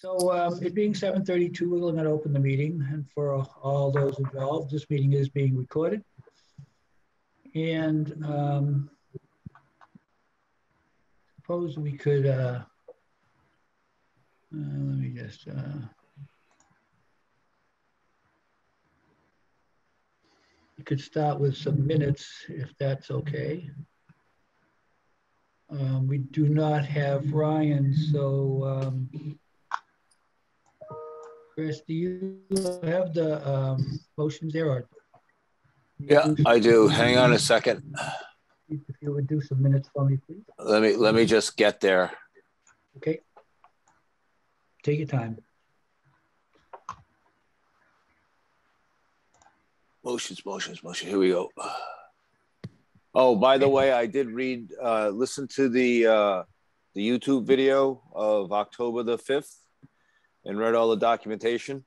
So um, it being 7:32, we're going to open the meeting, and for all those involved, this meeting is being recorded. And um, suppose we could, uh, uh, let me just, uh, we could start with some minutes, if that's okay. Um, we do not have Ryan, so um, Chris, do you have the um, motions there? Or Yeah, I do. Hang on a second. if you would do some minutes for me, please. Let me let me just get there. Okay. Take your time. Motions, motions, motions. Here we go. Oh, by the way, I did read, uh, listen to the uh, the YouTube video of October the fifth, and read all the documentation.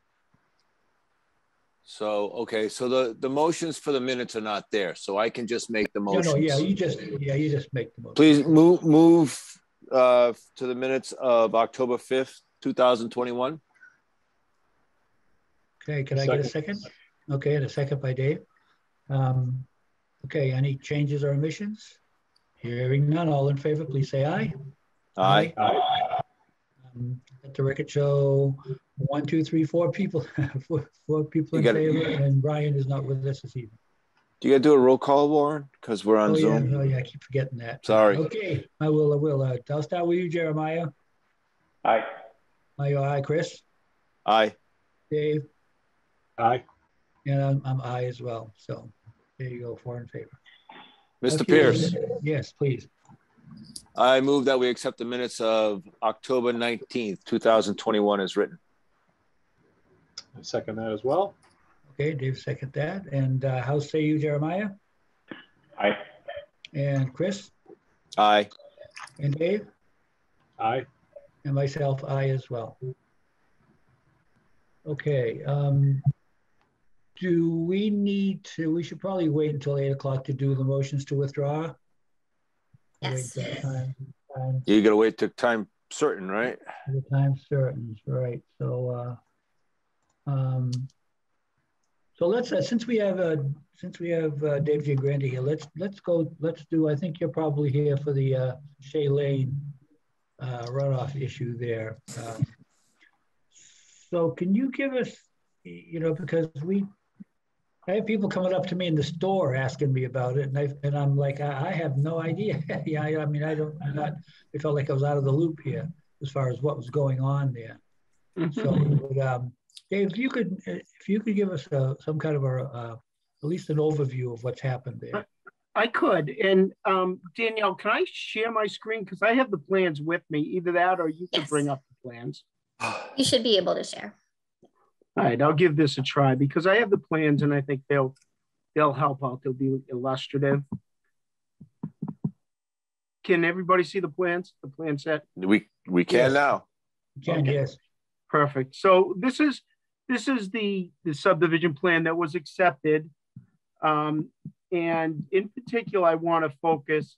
So okay, so the the motions for the minutes are not there, so I can just make the No, motions. no, no, yeah, you just, yeah, you just make the motion. Please move move uh, to the minutes of October fifth, two thousand twenty one. Okay, can I get a second? Okay, and a second by Dave. Um, Okay, any changes or omissions? Hearing none, all in favor, please say aye. Aye. Um, Let the record show, one, two, three, four people, four, four people in You gotta- favor, and Brian is not with us this evening. Do you gotta do a roll call, Warren? Because we're on Oh, yeah, Zoom. oh, yeah, I keep forgetting that. Sorry. Okay, I will, I will. Uh, I'll start with you, Jeremiah. Aye. Aye, aye, Chris, Aye. Dave, Aye. and I'm, I'm aye as well. So there you go, four in favor. Mr. Okay, Pierce, Yes, please. I move that we accept the minutes of October nineteenth, two thousand twenty-one as written. I second that as well. Okay, Dave second that. And uh, how say you, Jeremiah? Aye. And Chris Aye. and Dave Aye. and myself, I as well. Okay, um, do we need to, we should probably wait until eight o'clock to do the motions to withdraw? Wait Yes. till time- time- You gotta wait to time certain, right? The time certain, right, so, uh, um, so let's, uh, since we have, uh, since we have, uh, Dave Giangrande here, let's, let's go, let's do, I think you're probably here for the, uh, Shea Lane, uh, runoff issue there. Um, So can you give us, you know, because we, I have people coming up to me in the store asking me about it, and I, and I'm like, I, I have no idea. Yeah, I, I mean, I don't, I'm not, I felt like I was out of the loop here as far as what was going on there. So, but, um, Dave, if you could, if you could give us a, some kind of a, uh, at least an overview of what's happened there. I could. And um, Danielle, can I share my screen? Because I have the plans with me. Either that or you could Yes. bring up the plans. You should be able to share. All right, I'll give this a try because I have the plans and I think they'll they'll help out. They'll be illustrative. Can everybody see the plans? The plan set? We, we can Yes. now. Ken, Okay. yes, Perfect. So this is this is the the subdivision plan that was accepted. Um, and in particular, I want to focus.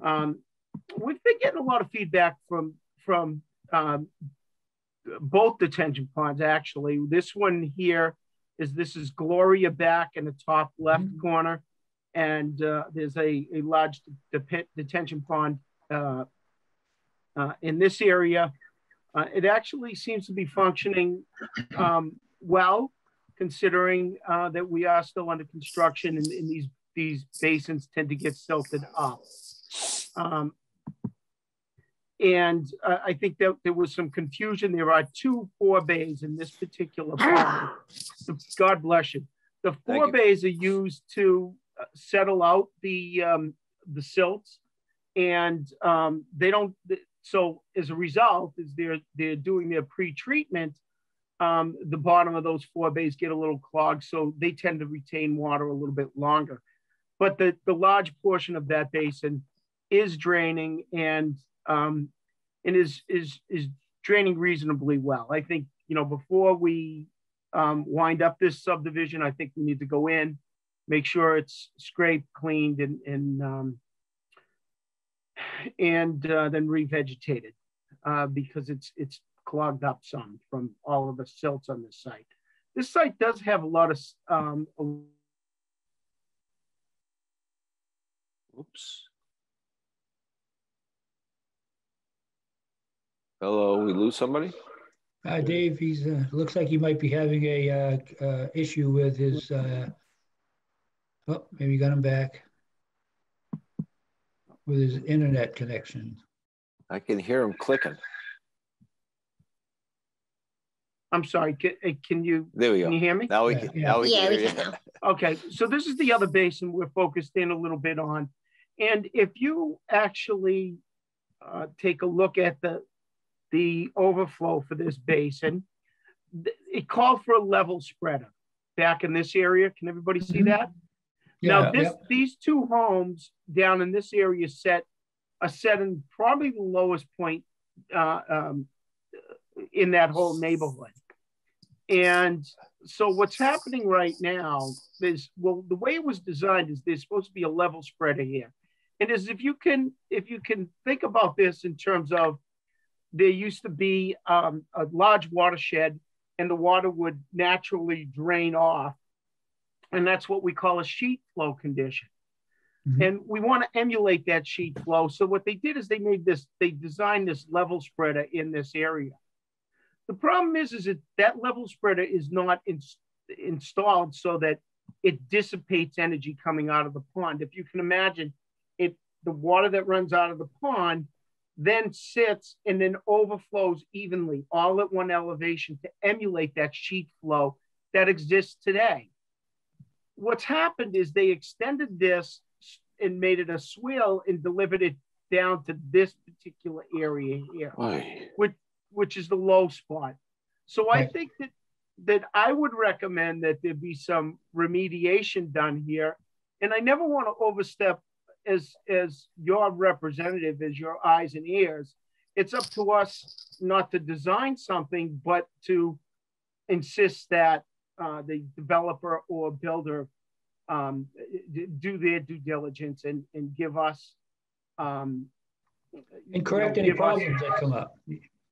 Um, we've been getting a lot of feedback from from um, both detention ponds. Actually, this one here is this is Gloria back in the top left Mhm. corner, and uh, there's a a large de- detention pond uh, uh, in this area. Uh, it actually seems to be functioning um, well, considering uh, that we are still under construction and, and these these basins tend to get silted up. Um, and uh, I think that there was some confusion. There are two forebays in this particular pond. God bless you. The four you. bays are used to uh, settle out the um, the silts, and um, they don't. So as a result, as they're they're doing their pre-treatment, um, the bottom of those forebays get a little clogged, so they tend to retain water a little bit longer. But the the large portion of that basin is draining and um, and is is is draining reasonably well. I think you know before we um, wind up this subdivision, I think we need to go in, make sure it's scraped, cleaned, and and um, and uh, then revegetated uh, because it's it's clogged up some from all of the silts on this site. This site does have a lot of um, Oops. Hello, we lose somebody? Uh, Dave, he's, uh, looks like he might be having a, uh, uh, issue with his, uh, oh, maybe got him back. With his internet connection. I can hear him clicking. I'm sorry, can, uh, can you There we go. can you hear me? Now we can, yeah. now we Yeah, can we can now. Okay, so this is the other basin we're focused in a little bit on. And if you actually uh, take a look at the, the overflow for this basin, it called for a level spreader back in this area. Can everybody see Mhm. that? Yeah, Now, this, yeah. these two homes down in this area set, are set in probably the lowest point uh, um, in that whole neighborhood. And so what's happening right now is, well, the way it was designed is there's supposed to be a level spreader here. And as if you can, if you can think about this in terms of there used to be um, a large watershed and the water would naturally drain off. And that's what we call a sheet flow condition. Mhm. And we want to emulate that sheet flow. So what they did is they made this, they designed this level spreader in this area. The problem is, is that that level spreader is not in, installed so that it dissipates energy coming out of the pond. If you can imagine, it the water that runs out of the pond then sits and then overflows evenly, all at one elevation to emulate that sheet flow that exists today. What's happened is they extended this and made it a swale and delivered it down to this particular area here Oy. which is the low spot. So I Right. think that that I would recommend that there be some remediation done here. And I never want to overstep as as your representative, as your eyes and ears. It's up to us not to design something, but to insist that uh, the developer or builder um, do their due diligence and, and give us um, And correct you know, any give us- problems that come up.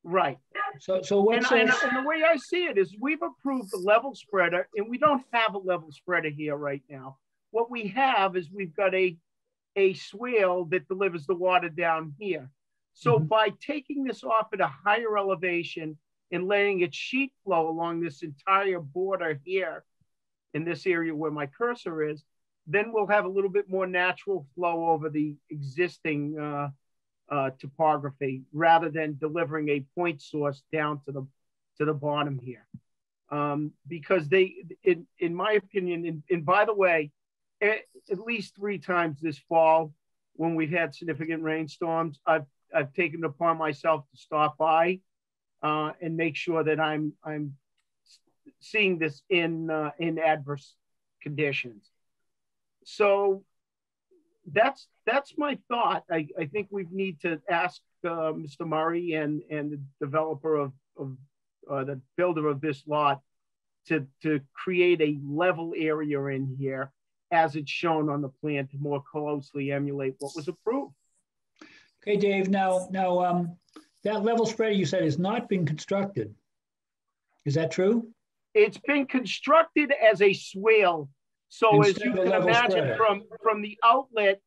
right. So, so And, what's, and, this- and the way I see it is we've approved the level spreader and we don't have a level spreader here right now. What we have is we've got a, a swale that delivers the water down here. So Mhm. by taking this off at a higher elevation and letting it sheet flow along this entire border here in this area where my cursor is, then we'll have a little bit more natural flow over the existing uh, uh, topography rather than delivering a point source down to the to the bottom here. Um, because they, in, in my opinion, and, and by the way, at, at least three times this fall, when we've had significant rainstorms, I've I've taken it upon myself to stop by uh, and make sure that I'm I'm seeing this in uh, in adverse conditions. So that's that's my thought. I, I think we need to ask uh, Mr. Murray and and the developer of, of uh, the builder of this lot to to create a level area in here as it's shown on the plan to more closely emulate what was approved. okay, Dave, now, now, um, that level spreader you said has not been constructed. Is that true? It's been constructed as a swale. So as you can imagine spreader. from, from the outlet,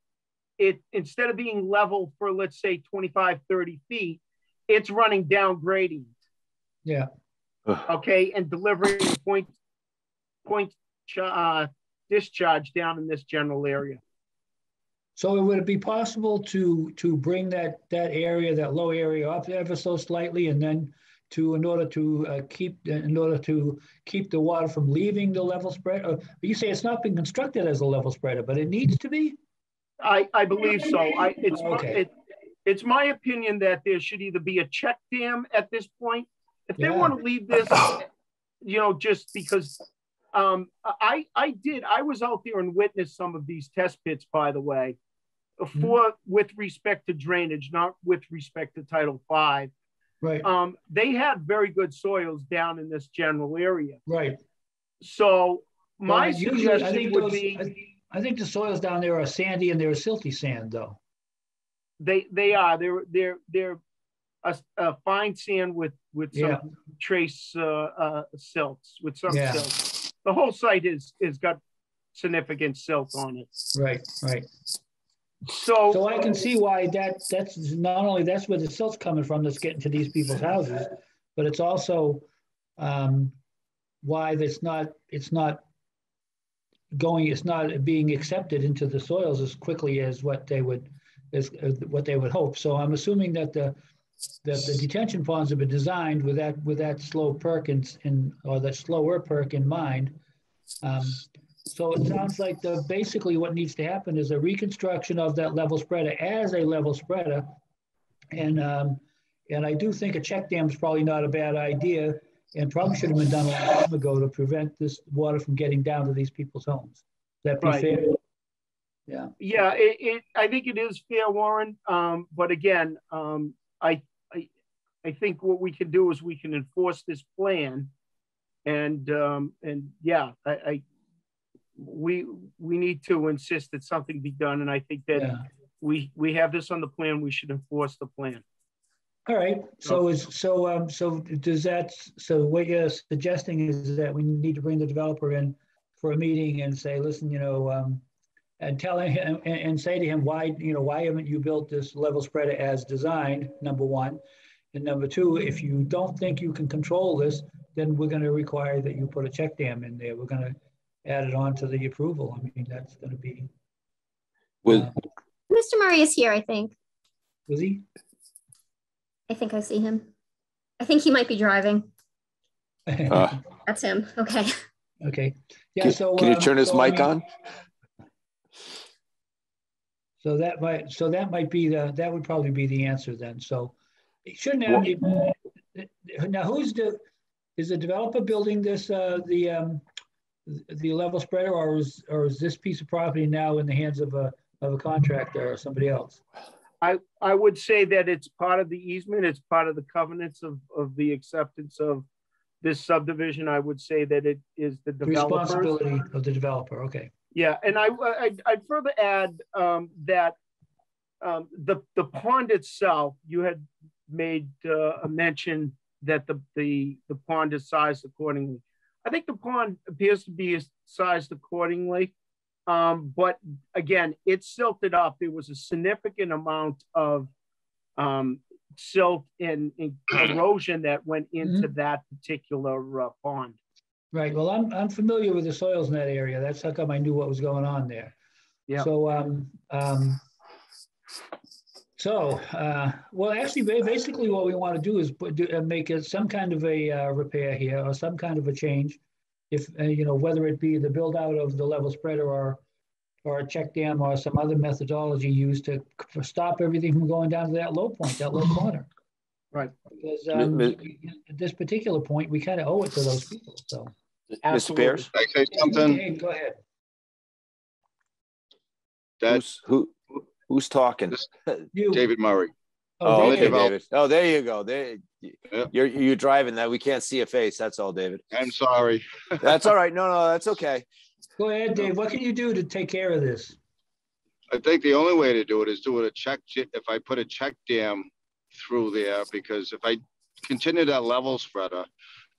it instead of being level for let's say 25, 30 feet, it's running down gradient. Yeah, okay, and delivering point point uh, discharge down in this general area. so would it be possible to, to bring that, that area, that low area up ever so slightly and then to, in order to uh, keep, in order to keep the water from leaving the level spread? uh, You say it's not been constructed as a level spreader, but it needs to be? I, I believe so. I it's my, Okay. it, it's my opinion that there should either be a check dam at this point. If they Yeah. want to leave this, you know, just because um, I I did I was out there and witnessed some of these test pits, by the way, for with respect to drainage, not with respect to Title Five. Right, Um, they had very good soils down in this general area. right. So my Well, usually, I suggestion think would those, be I, I think the soils down there are sandy and they're silty sand though. they they are they're they're they're a, a fine sand with, with some Yeah. trace, uh, uh, silts, with some Yeah. silts. The whole site is, is got significant silt on it. Right, right. So. So I can see why that, that's not only that's where the silt's coming from that's getting to these people's houses, but it's also um, why that's not, it's not going, it's not being accepted into the soils as quickly as what they would, as, as what they would hope. So I'm assuming that the, that the detention ponds have been designed with that, with that slow perk in, in, or that slower perk in mind. Um, so it sounds like the, basically what needs to happen is a reconstruction of that level spreader as a level spreader. And, um, and I do think a check dam is probably not a bad idea and probably should have been done a long time ago to prevent this water from getting down to these people's homes. That be Right. fair? Yeah, Yeah, it, it, I think it is fair, Warren. Um, but again, um, I, I, I think what we can do is we can enforce this plan. And, um, and yeah, I, I, we, we need to insist that something be done. And I think that yeah. we, we have this on the plan. We should enforce the plan. All right, so is, so, um, so does that, so what you're suggesting is that we need to bring the developer in for a meeting and say, listen, you know, um, and tell him, and, and say to him, why, you know, why haven't you built this level spreader as designed, number one? And number two, if you don't think you can control this, then we're gonna require that you put a check dam in there. We're gonna add it on to the approval. I mean, that's gonna be. With, uh, Mr. Murray is here, I think. Was he? I think I see him. I think he might be driving. uh, That's him. Okay. Okay, yeah, can, so. can you um, turn his so, I mic mean, on? So that might, so that might be the, that would probably be the answer then. So it shouldn't have, any- now who's the, is the developer building this, uh, the, um, the level spreader or is, or is this piece of property now in the hands of a, of a contractor or somebody else? I, I would say that it's part of the easement. It's part of the covenants of, of the acceptance of this subdivision. I would say that it is the The developer's. Responsibility of the developer, okay. Yeah, and I, I I'd further add um, that um, the the pond itself, you had made uh, a mention that the the the pond is sized accordingly. I think the pond appears to be sized accordingly, um, but again, it silted up. There was a significant amount of um, silt and, and erosion that went into that particular uh, pond. Right, well, I'm, I'm familiar with the soils in that area. That's how come I knew what was going on there. Yeah. So, um, um, so, uh, well, actually, basically what we want to do is put, do, uh, make it some kind of a, uh, repair here or some kind of a change. If, uh, you know, whether it be the build out of the level spreader or, or a check dam or some other methodology used to stop everything from going down to that low point, that low corner. Right. Because, um, mi- at this particular point, we kind of owe it to those people, so. Mr. Absolutely. Pierce? Can I say something? Hey, Go ahead. That's who, who's talking? You. David Murray. Oh, oh David. okay, David. Oh, David. Oh, there you go. There, Yeah. you're you're driving that. We can't see a face. That's all, David. I'm sorry. That's all right. No, no, that's okay. Go ahead, Dave. What can you do to take care of this? I think the only way to do it is do it a check, if I put a check dam through there, because if I continue that level spreader,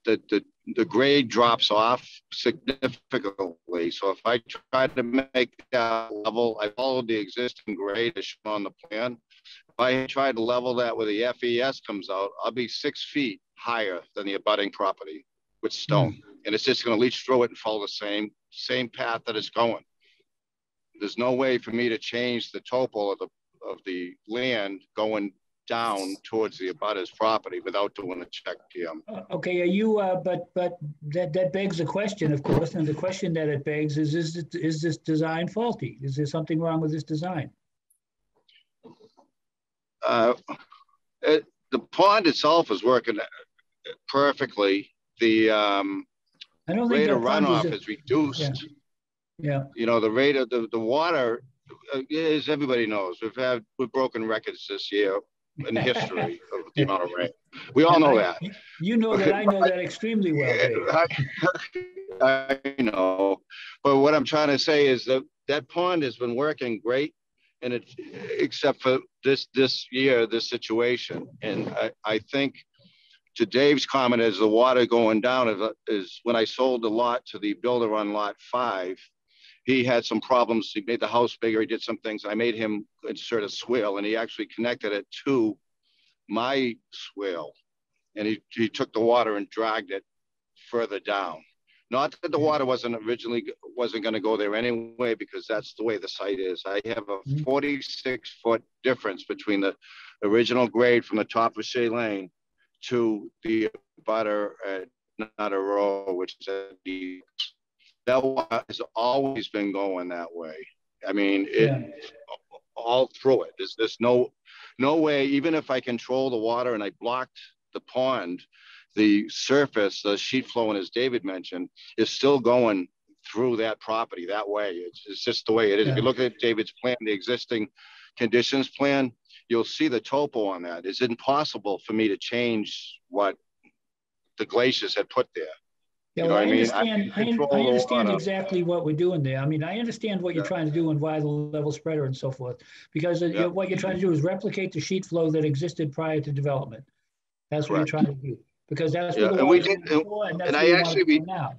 the, the, the grade drops off significantly. So if I try to make that level, I followed the existing grade as shown on the plan. If I try to level that where the FES comes out, I'll be six feet higher than the abutting property with stone. Hmm. And it's just gonna leach through it and follow the same, same path that it's going there's no way for me to change the topo of the, of the land going down towards the abutter's property without doing a check dam. Uh, Okay, are you, uh, but, but that, that begs a question, of course, and the question that it begs is, is, it- is this design faulty? Is there something wrong with this design? Uh, it, the pond itself is working perfectly. The, um, I don't rate of runoff is, is reduced. yeah, You know, the rate of the, the water, uh, as everybody knows, we've had, we've broken records this year in history of the amount of rain. We all know that. you know that, I know that extremely well, Dave. I I know, but what I'm trying to say is that that pond has been working great. and it, except for this, this year, this situation. And I, I think to Dave's comment, as the water going down is, is when I sold the lot to the builder on lot five, he had some problems. He made the house bigger. He did some things. I made him insert a swale and he actually connected it to my swale. And he, he took the water and dragged it further down. Not that the water wasn't originally wasn't going to go there anyway, because that's the way the site is. I have a Mhm. 46 foot difference between the original grade from the top of Shea Lane to the butter at Nutter Road, which is at the that has always been going that way. I mean, it Yeah. all through it. There's there's no no way, even if I control the water and I blocked the pond, the surface, the sheet flow, and as David mentioned, is still going through that property that way. It's, it's just the way it is. If you look at David's plan, the existing conditions plan, you'll see the topo on that. It's impossible for me to change what the glaciers had put there. Yeah, You know well, I mean? Understand, I, I understand water. exactly what we're doing there. I mean, I understand what you're Yeah. trying to do and why the level spreader and so forth. Because it- Yeah. what you're trying to do is replicate the sheet flow that existed prior to development. That's what you're trying to do. Because that's Yeah, the and we did- and that's and where I actually it to re- go now.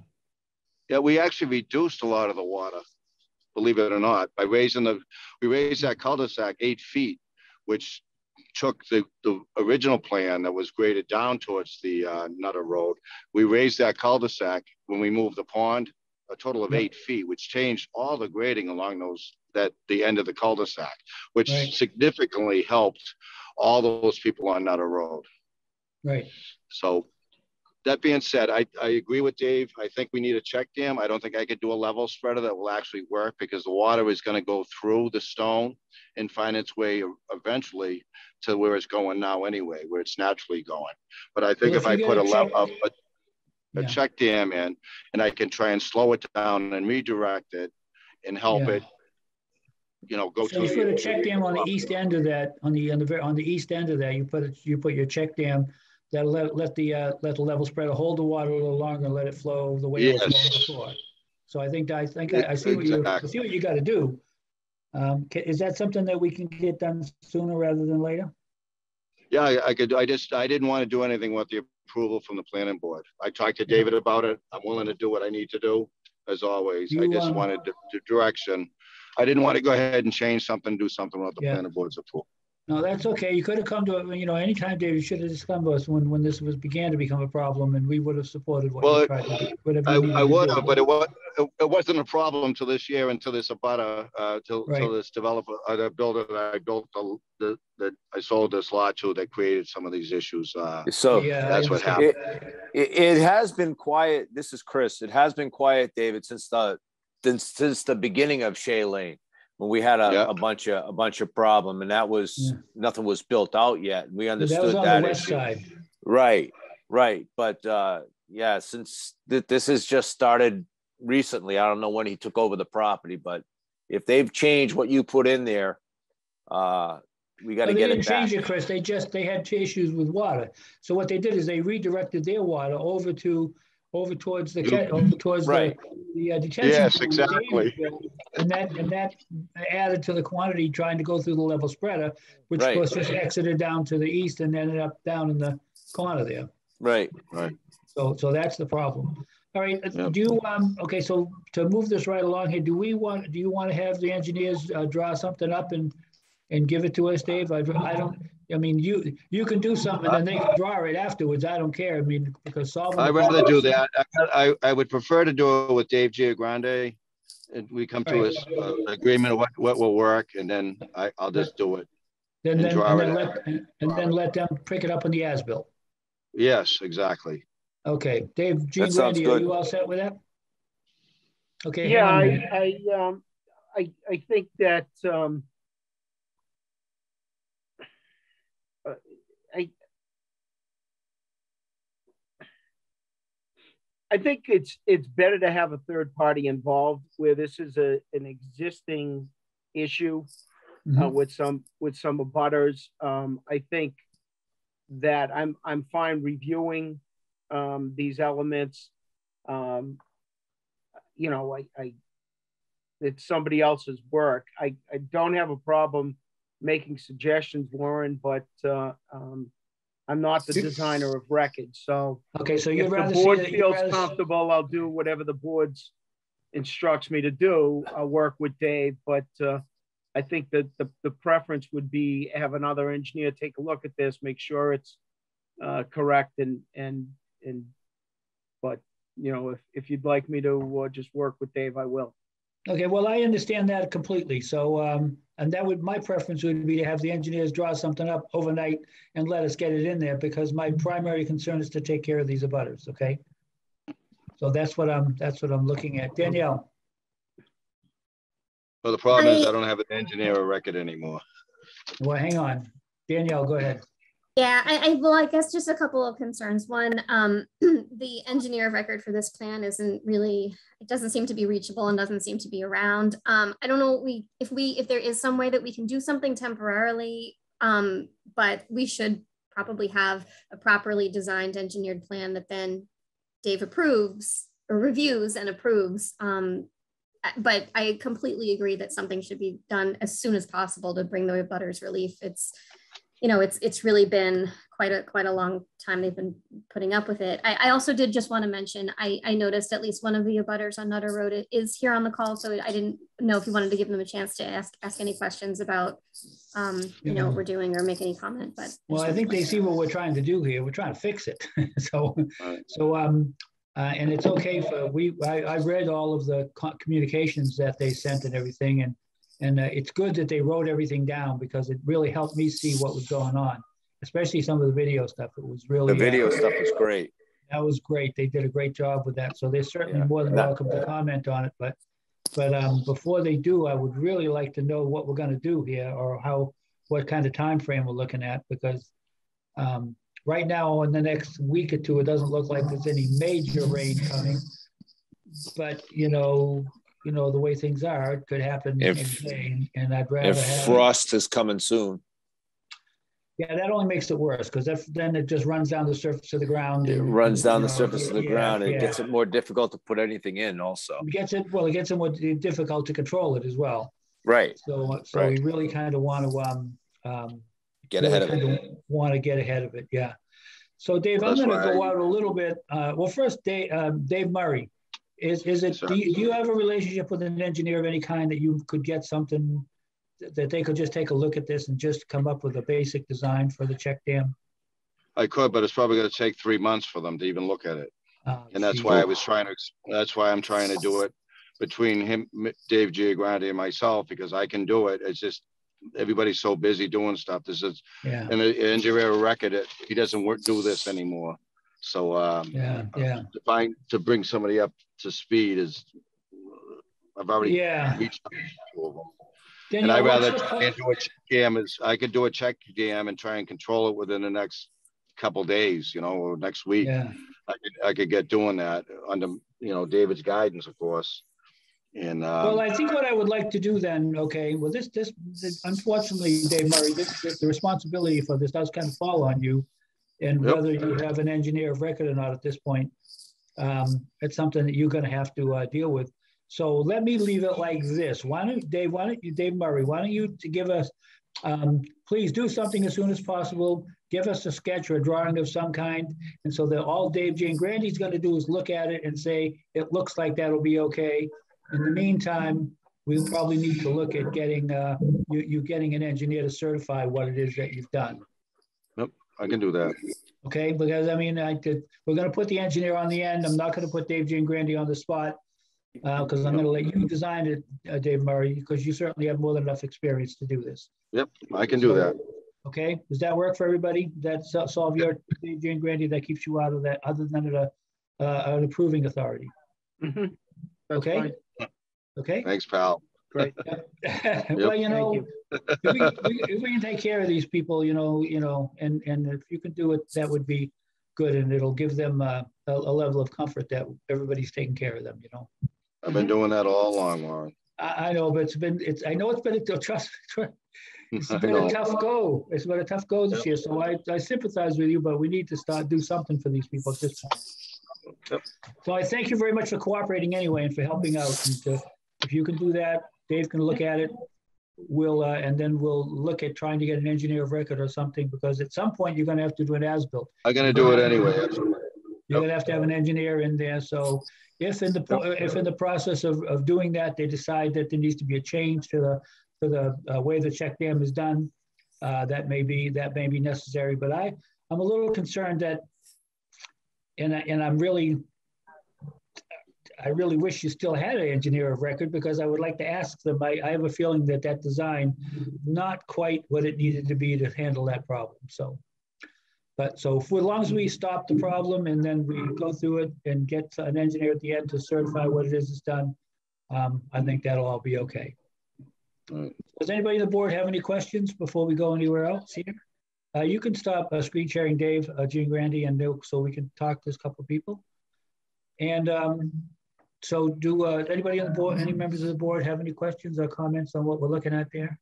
Yeah, we actually reduced a lot of the water, believe it or not, by raising the, we raised that cul-de-sac eight feet, which took the, the original plan that was graded down towards the uh, Nutter Road. We raised that cul-de-sac when we moved the pond, a total of eight feet, which changed all the grading along those, that, the end of the cul-de-sac, which Right. significantly helped all those people on Nutter Road. Right. So that being said, I, I agree with Dave. I think we need a check dam. I don't think I could do a level spreader that will actually work because the water is going to go through the stone and find its way eventually to where it's going now anyway, where it's naturally going. But I think Well, if I put a level, a, a Yeah. check dam in and I can try and slow it down and redirect it and help Yeah. it, you know, go So to. you put a check dam on the east end of that, on the, on the, on the east end of that, you put it, you put your check dam that'll let, let the, uh, let the level spreader hold the water a little longer and let it flow the way it was Yes. before. So I think, I think, I I see what you, I see what you gotta do. Um, is that something that we can get done sooner rather than later? Yeah, I, I could, I just, I didn't want to do anything with the approval from the planning board. I talked to David about it. I'm willing to do what I need to do, as always. I just um, wanted the, the direction. I didn't want to go ahead and change something, do something without the Yeah. planning board's approval. No, that's okay. You could have come to, it. you know, anytime, Dave, you should have just come to us when, when this was, began to become a problem and we would have supported what Well, you tried to do. whatever I, I would have, but it was, it, it wasn't a problem till this year, until this abutter, uh, till, till this developer, uh, the builder that I built the, the, that I sold this lot to, that created some of these issues. Uh, So Yeah, that's what understand. it, it has been quiet. This is Chris. It has been quiet, David, since the since, since the beginning of Shea Lane when we had a, Yeah. a bunch of a bunch of problem, and that was Yeah. nothing was built out yet. We That was understood on that, the west issue. side. Right, right. But uh, yeah, since th- this has just started recently, I don't know when he took over the property, but if they've changed what you put in there, uh, we got to Well, get didn't it back. change it, Chris. They just, they had issues with water. So what they did is they redirected their water over to, over towards the, over towards the, Right. the uh, detention. Yes, pond that Dave exactly. And that, and that added to the quantity trying to go through the level spreader, which of course just exited down to the east and ended up down in the corner there. Right. Right. So, so that's the problem. All right, uh, Yep. do you, um, okay, so to move this right along here, do we want, do you want to have the engineers, uh, draw something up and, and give it to us, Dave? I, I don't, I mean, you, you can do something and then they can draw it afterwards. I don't care. I mean, because solving. I'd rather do that. I, I, I would prefer to do it with Dave Giangrande. And we come to a, s- uh, agreement of what, what will work and then I, I'll just do it. Then, and then, draw and then out. let, and and then let them pick it up on the as-built. Yes, exactly. Okay, Dave, Giangrande, are you all set with that? Okay. Yeah, hang on a I, minute. I, um, I, I think that, um, uh, I, I think it's, it's better to have a third party involved where this is a, an existing issue uh, Mhm. with some, with some abutters. Um, I think that I'm, I'm fine reviewing, um, these elements. Um, you know, I, I, it's somebody else's work. I, I don't have a problem making suggestions, Warren, but uh, um, I'm not the designer of records. So Okay, so if you'd the rather see board feels comfortable, I'll do whatever the board's instructs me to do. I'll work with Dave, but uh, I think that the, the preference would be have another engineer take a look at this, make sure it's uh, correct and, and, and, but, you know, if, if you'd like me to uh, just work with Dave, I will. Okay, well, I understand that completely. So, um, and that would, my preference would be to have the engineers draw something up overnight and let us get it in there because my primary concern is to take care of these abutters, okay? So that's what I'm, that's what I'm looking at. Danielle, Well, the problem is I- I don't have an engineer of record anymore. well, hang on. Danielle, go ahead. Yeah, I, I, well, I guess just a couple of concerns. One, um, the engineer of record for this plan isn't really, it doesn't seem to be reachable and doesn't seem to be around. Um, I don't know, we, if we, if there is some way that we can do something temporarily, um, but we should probably have a properly designed engineered plan that then Dave approves or reviews and approves. Um, but I completely agree that something should be done as soon as possible to bring the butters relief. It's, you know, it's it's really been quite a quite a long time they've been putting up with it. I, I also did just want to mention I, I noticed at least one of the abutters on Nutter Road is here on the call, so I didn't know if you wanted to give them a chance to ask ask any questions about um, you know what we're doing or make any comment. But Well, I think they see what we're trying to do here. We're trying to fix it. So, so, um, uh, and it's okay for, we, I, I read all of the co- communications that they sent and everything. And, and uh, it's good that they wrote everything down because it really helped me see what was going on, especially some of the video stuff. It was really. The video uh, stuff was great. That was great. They did a great job with that. So they're certainly Yeah. more than That- welcome to comment on it. But, but um, before they do, I would really like to know what we're going to do here or how, what kind of time frame we're looking at because um, right now in the next week or two, it doesn't look like there's any major rain coming. But you know, you know the way things are, it could happen If- any and I'd rather If have. frost is coming soon, Yeah, that only makes it worse because if then it just runs down the surface of the ground. it and, runs down the know, surface of the yeah, ground. It yeah. gets it more difficult to put anything in also. It gets it, well, it gets it more difficult to control it as well. Right. So, so we really kind of want to, um, um. Get ahead of it. Want to get ahead of it, yeah. So Dave, I'm gonna go why- out a little bit, uh, well, first, Dave, um, Dave Murray. Is, is it, do you, do you have a relationship with an engineer of any kind that you could get something? that- they could just take a look at this and just come up with a basic design for the check dam? I could, but it's probably gonna take three months for them to even look at it. Uh, And that's why I was trying to, that's why I'm trying to do it between him, Dave Giangrande and myself, because I can do it. It's just, everybody's so busy doing stuff. This is, Yeah, and the engineer record, it- he doesn't work, do this anymore. So, um, yeah, yeah, to find, to bring somebody up to speed is, I've already yeah. reached two of them. And I'd rather try and do a check dam is, I could do a check dam and try and control it within the next couple days, you know, or next week. Yeah, I could, I could get doing that under, you know, David's guidance, of course. And, well, um, I think what I would like to do then, okay, well, this, this, this- unfortunately, Dave Murray, this, this- the responsibility for this does kind of fall on you. And Yep. whether you have an engineer of record or not at this point, um, it's something that you're gonna have to, uh, deal with. So let me leave it like this. Why don't, Dave, why don't you, Dave Murray, why don't you to give us, um, please do something as soon as possible. Give us a sketch or a drawing of some kind. And so that all Dave Giangrande's gonna do is look at it and say, it looks like that'll be okay. In the meantime, we'll probably need to look at getting, uh, you, you getting an engineer to certify what it is that you've done. I can do that. Okay, because I mean, I could, we're gonna put the engineer on the end. I'm not gonna put Dave Giangrande on the spot. Uh, because I'm gonna let you design it, uh, Dave Murray, because you certainly have more than enough experience to do this. Yep, I can do that. Okay, does that work for everybody? That sol- solve your, Dave Giangrande, that keeps you out of that, other than a, uh, an approving authority, Mhm. Okay. fine. okay? Thanks, pal. Great. Well, you Thank know, you. If we, we- if we can take care of these people, you know, you know, and, and if you can do it, that would be good. And it'll give them uh, a, a level of comfort that everybody's taking care of them, you know. I've been doing that all along, Warren. I, I know, but it's been, it's, I know it's been, a trust, it's I been a tough go. It's been a tough go this year. So I, I sympathize with you, but we need to start, do something for these people at this point. Yep. So I thank you very much for cooperating anyway and for helping out and to if you can do that, Dave can look at it. We'll, uh, and then we'll look at trying to get an engineer of record or something, because at some point you're gonna have to do an as-built. I'm gonna do it anyway. You're gonna have to have an engineer in there, so if in the, po- if in the process of, of doing that, they decide that there needs to be a change to the, to the uh, way the check dam is done, uh, that may be, that may be necessary, but I, I'm a little concerned that, and I, and I'm really, I really wish you still had an engineer of record because I would like to ask them, I, I have a feeling that that design, not quite what it needed to be to handle that problem, so. But so for as long as we stop the problem and then we go through it and get an engineer at the end to certify what it is that's done, um, I think that'll all be okay. Right. Does anybody on the board have any questions before we go anywhere else here? Uh, you can stop uh, screen sharing, Dave, uh, Giangrande, and Luke, so we can talk to this couple of people. And um, so do uh, anybody on the board, any members of the board have any questions or comments on what we're looking at there?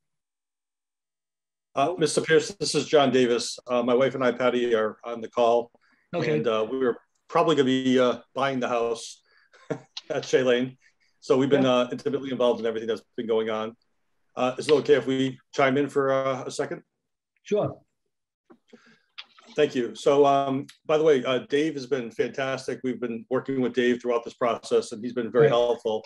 Uh, Mr. Pierce, this is John Davis. Uh, my wife and I, Patty, are on the call. Okay, And uh, we were probably going to be uh, buying the house at Shea Lane. So we've been uh, intimately involved in everything that's been going on. Uh, is it okay if we chime in for uh, a second? sure. Thank you. So, um, by the way, uh, Dave has been fantastic. We've been working with Dave throughout this process, and he's been very helpful.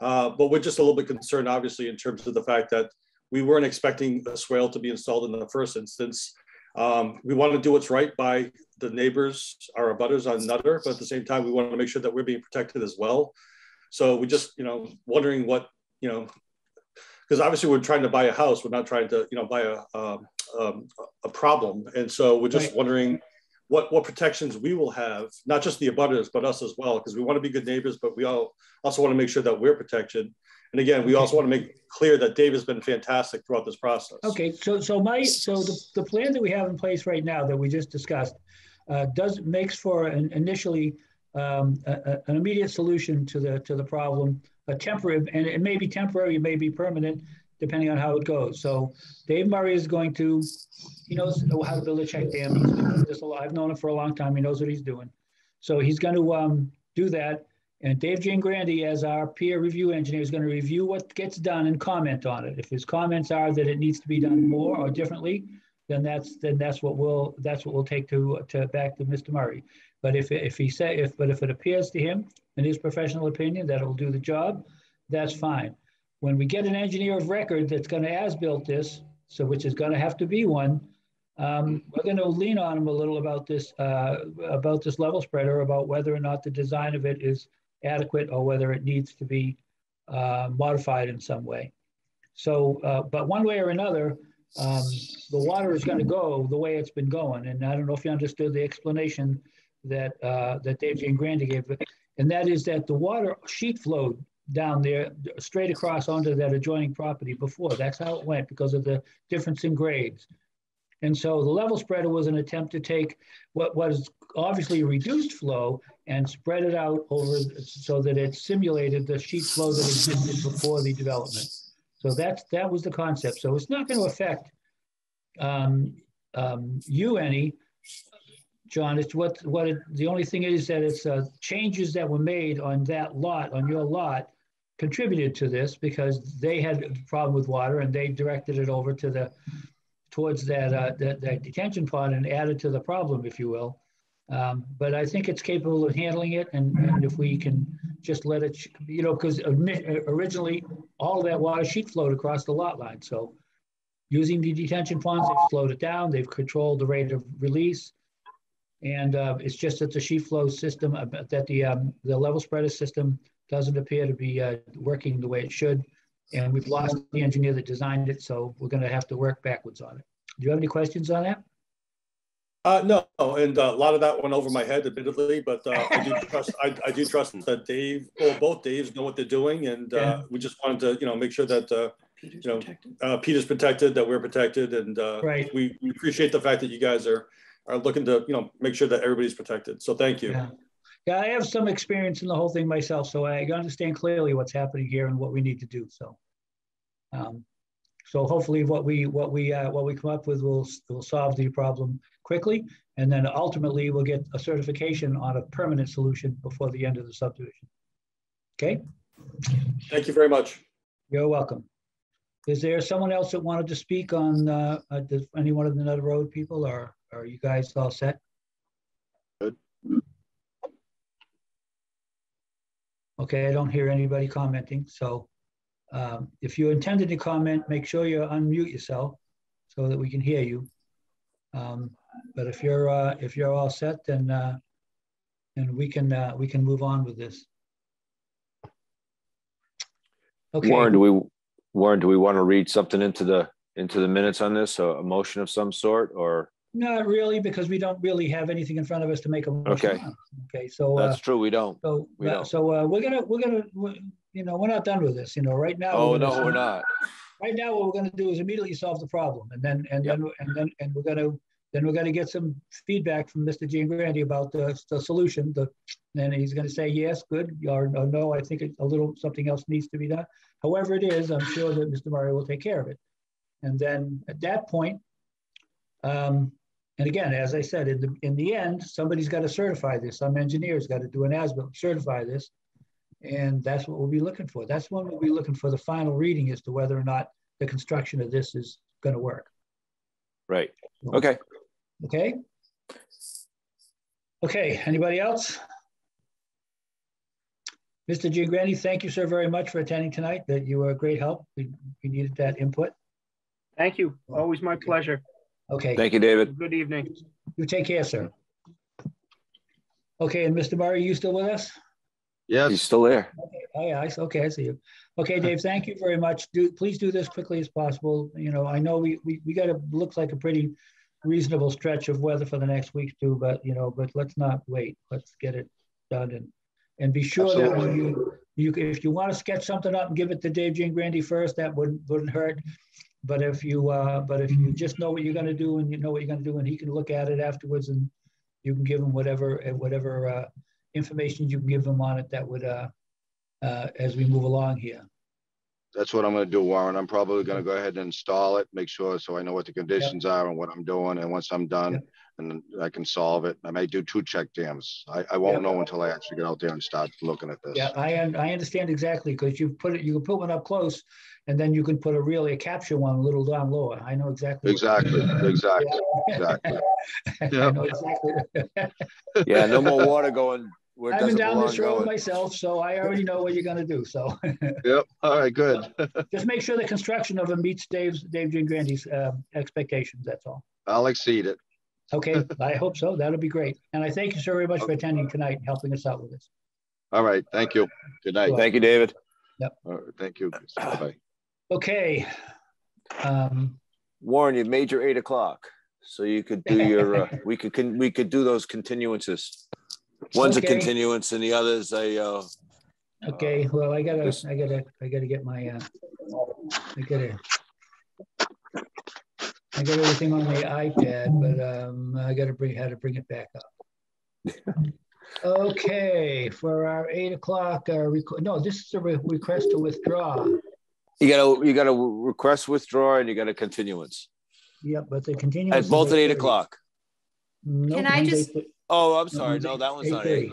Uh, but we're just a little bit concerned, obviously, in terms of the fact that we weren't expecting a swale to be installed in the first instance. Um, we want to do what's right by the neighbors, our abutters on Nutter, but at the same time, we want to make sure that we're being protected as well. So we just, you know, wondering what, you know, because obviously we're trying to buy a house, we're not trying to, you know, buy a um, um, a problem, and so we're just Right. wondering what what protections we will have, not just the abutters, but us as well, because we want to be good neighbors, but we all also want to make sure that we're protected. And again, we also want to make clear that Dave has been fantastic throughout this process. Okay, so, so my, so the, the plan that we have in place right now that we just discussed uh, does, makes for an initially um, a- an immediate solution to the, to the problem, a temporary, and it may be temporary, it may be permanent, depending on how it goes. So Dave Murray is going to, he knows how to build a check dam. He's doing this a lot. I've known him for a long time. He knows what he's doing. So he's going to um, do that. And Dave Giangrande, as our peer review engineer, is going to review what gets done and comment on it. If his comments are that it needs to be done more or differently, then that's then that's what we'll that's what we'll take to to back to Mr. Murray. But if if he say if but if it appears to him in his professional opinion that it'll do the job, that's fine. When we get an engineer of record that's going to as-built this, so which is going to have to be one, um, we're going to lean on him a little about this uh, about this level spreader, about whether or not the design of it is adequate or whether it needs to be uh, modified in some way. So, uh, but one way or another, um, the water is going to go the way it's been going. And I don't know if you understood the explanation that uh, that Dave Giangrande gave, and that is that the water sheet flowed down there straight across onto that adjoining property before. That's how it went because of the difference in grades. And so the level spreader was an attempt to take what was obviously reduced flow and spread it out over so that it simulated the sheet flow that existed before the development. So that's that was the concept. So it's not going to affect um, um, you any, John. It's what what it, the only thing is that it's uh, changes that were made on that lot on your lot contributed to this because they had a problem with water and they directed it over to the towards that, uh, that, that detention pond and added to the problem, if you will. Um, but I think it's capable of handling it. And, and if we can just let it, you know, because originally all that water sheet flowed across the lot line. So using the detention ponds, they've slowed it down. They've controlled the rate of release. And uh, it's just that the sheet flow system, uh, that the, um, the level spreader system doesn't appear to be uh, working the way it should. And we've lost the engineer that designed it, so we're going to have to work backwards on it. Do you have any questions on that? Uh, no, and uh, a lot of that went over my head, admittedly, but uh, I do trust. I, I do trust that Dave, or both Daves, know what they're doing, and Yeah. uh, we just wanted to, you know, make sure that uh, you know uh, Peter's protected, that we're protected, and uh, Right. we, we appreciate the fact that you guys are are looking to, you know, make sure that everybody's protected. So thank you. Yeah. Yeah, I have some experience in the whole thing myself, so I understand clearly what's happening here and what we need to do. So, um, so hopefully, what we what we uh, what we come up with will will solve the problem quickly, and then ultimately we'll get a certification on a permanent solution before the end of the subdivision. Okay. Thank you very much. You're welcome. Is there someone else that wanted to speak on, uh, uh, does any one of the Nutter Road people or are you guys all set? Okay, I don't hear anybody commenting, so um, if you intended to comment, make sure you unmute yourself so that we can hear you. Um, But if you're, uh, if you're all set, then, uh, then we can, uh, we can move on with this. Okay. Warren, do we, Warren, do we want to read something into the, into the minutes on this, a a motion of some sort, or? Not really, because we don't really have anything in front of us to make a motion Okay. on. Okay, so, uh, That's true, we don't. so, we uh, don't. so, uh, we're gonna, we're gonna, we- you know, we're not done with this, you know, right now. Oh, we're no, gonna- we're not. Right now, what we're gonna do is immediately solve the problem, and then, and then, and then, and we're gonna, then we're gonna get some feedback from Mr. Giangrande about the, the solution, the, then he's gonna say, yes, good, or, or no, I think a little, something else needs to be done. However it is, I'm sure that Mr. Murray will take care of it. And then at that point, um, and again, as I said, in the, in the end, somebody's got to certify this. Some engineer's got to do an as-built, certify this. And that's what we'll be looking for. That's when we'll be looking for the final reading as to whether or not the construction of this is going to work. Right, okay. Okay? Okay, anybody else? Mr. Giangrande, thank you, sir, very much for attending tonight. That you were a great help. We, we needed that input. Thank you. Always my pleasure. Okay, Thank you, David. Good evening. you take care, sir. Okay, and Mr. Murray, you still with us? Yes. He's still there. Oh, yeah, I, okay, I see you. Okay, Dave, thank you very much. Do, please do this quickly as possible. You know, I know we, we, we got a, looks like a pretty reasonable stretch of weather for the next week too, but, you know, but let's not wait. Let's get it done and, and be sure that when you, you, if you want to sketch something up and give it to Dave Giangrande first, that wouldn't, wouldn't hurt. But if you, uh, but if you just know what you're gonna do and you know what you're gonna do and he can look at it afterwards and you can give him whatever, uh, whatever, uh, information you can give him on it that would, uh, uh, as we move along here. That's what I'm gonna do, Warren. I'm probably gonna go ahead and install it, make sure, so I know what the conditions are and what I'm doing, and once I'm done, Yep. and I can solve it. I may do two check dams. I, I won't know until I actually get out there and start looking at this. Yeah, I, un- I understand exactly, because you put it, you can put one up close, and then you can put a really, a capture one a little down lower. I know exactly. what- Exactly, exactly, exactly. I know exactly. Yeah, no more water going where I've been down belong this road going. myself, so I already know what you're gonna do, so. Yep, all right, good. Just make sure the construction of it meets Dave's, Dave Grandy's, uh, expectations, that's all. I'll exceed it. Okay, I hope so, that'll be great. And I thank you so very much for attending tonight and helping us out with this. All right, thank you. Good night. Thank you, David. Yep. All right, Thank you. Bye-bye. Okay. Um, Warren, you made your eight o'clock, so you could do your, uh, we could, con- we could do those continuances. One's a continuance and the other's a, uh, Okay, well, I gotta, Just- I gotta, I gotta get my, uh, I gotta. I got everything on my iPad, but, um, I gotta bring, how to bring it back up. Okay, for our eight o'clock, uh, requ- no, this is a re- request to withdraw. you gotta, you gotta request withdraw and you got a continuance. Yep, but the continuance. At both at eight 8:30. o'clock. Nope, Can I one's just- 8:30. Oh, I'm sorry. No, that one's not eight.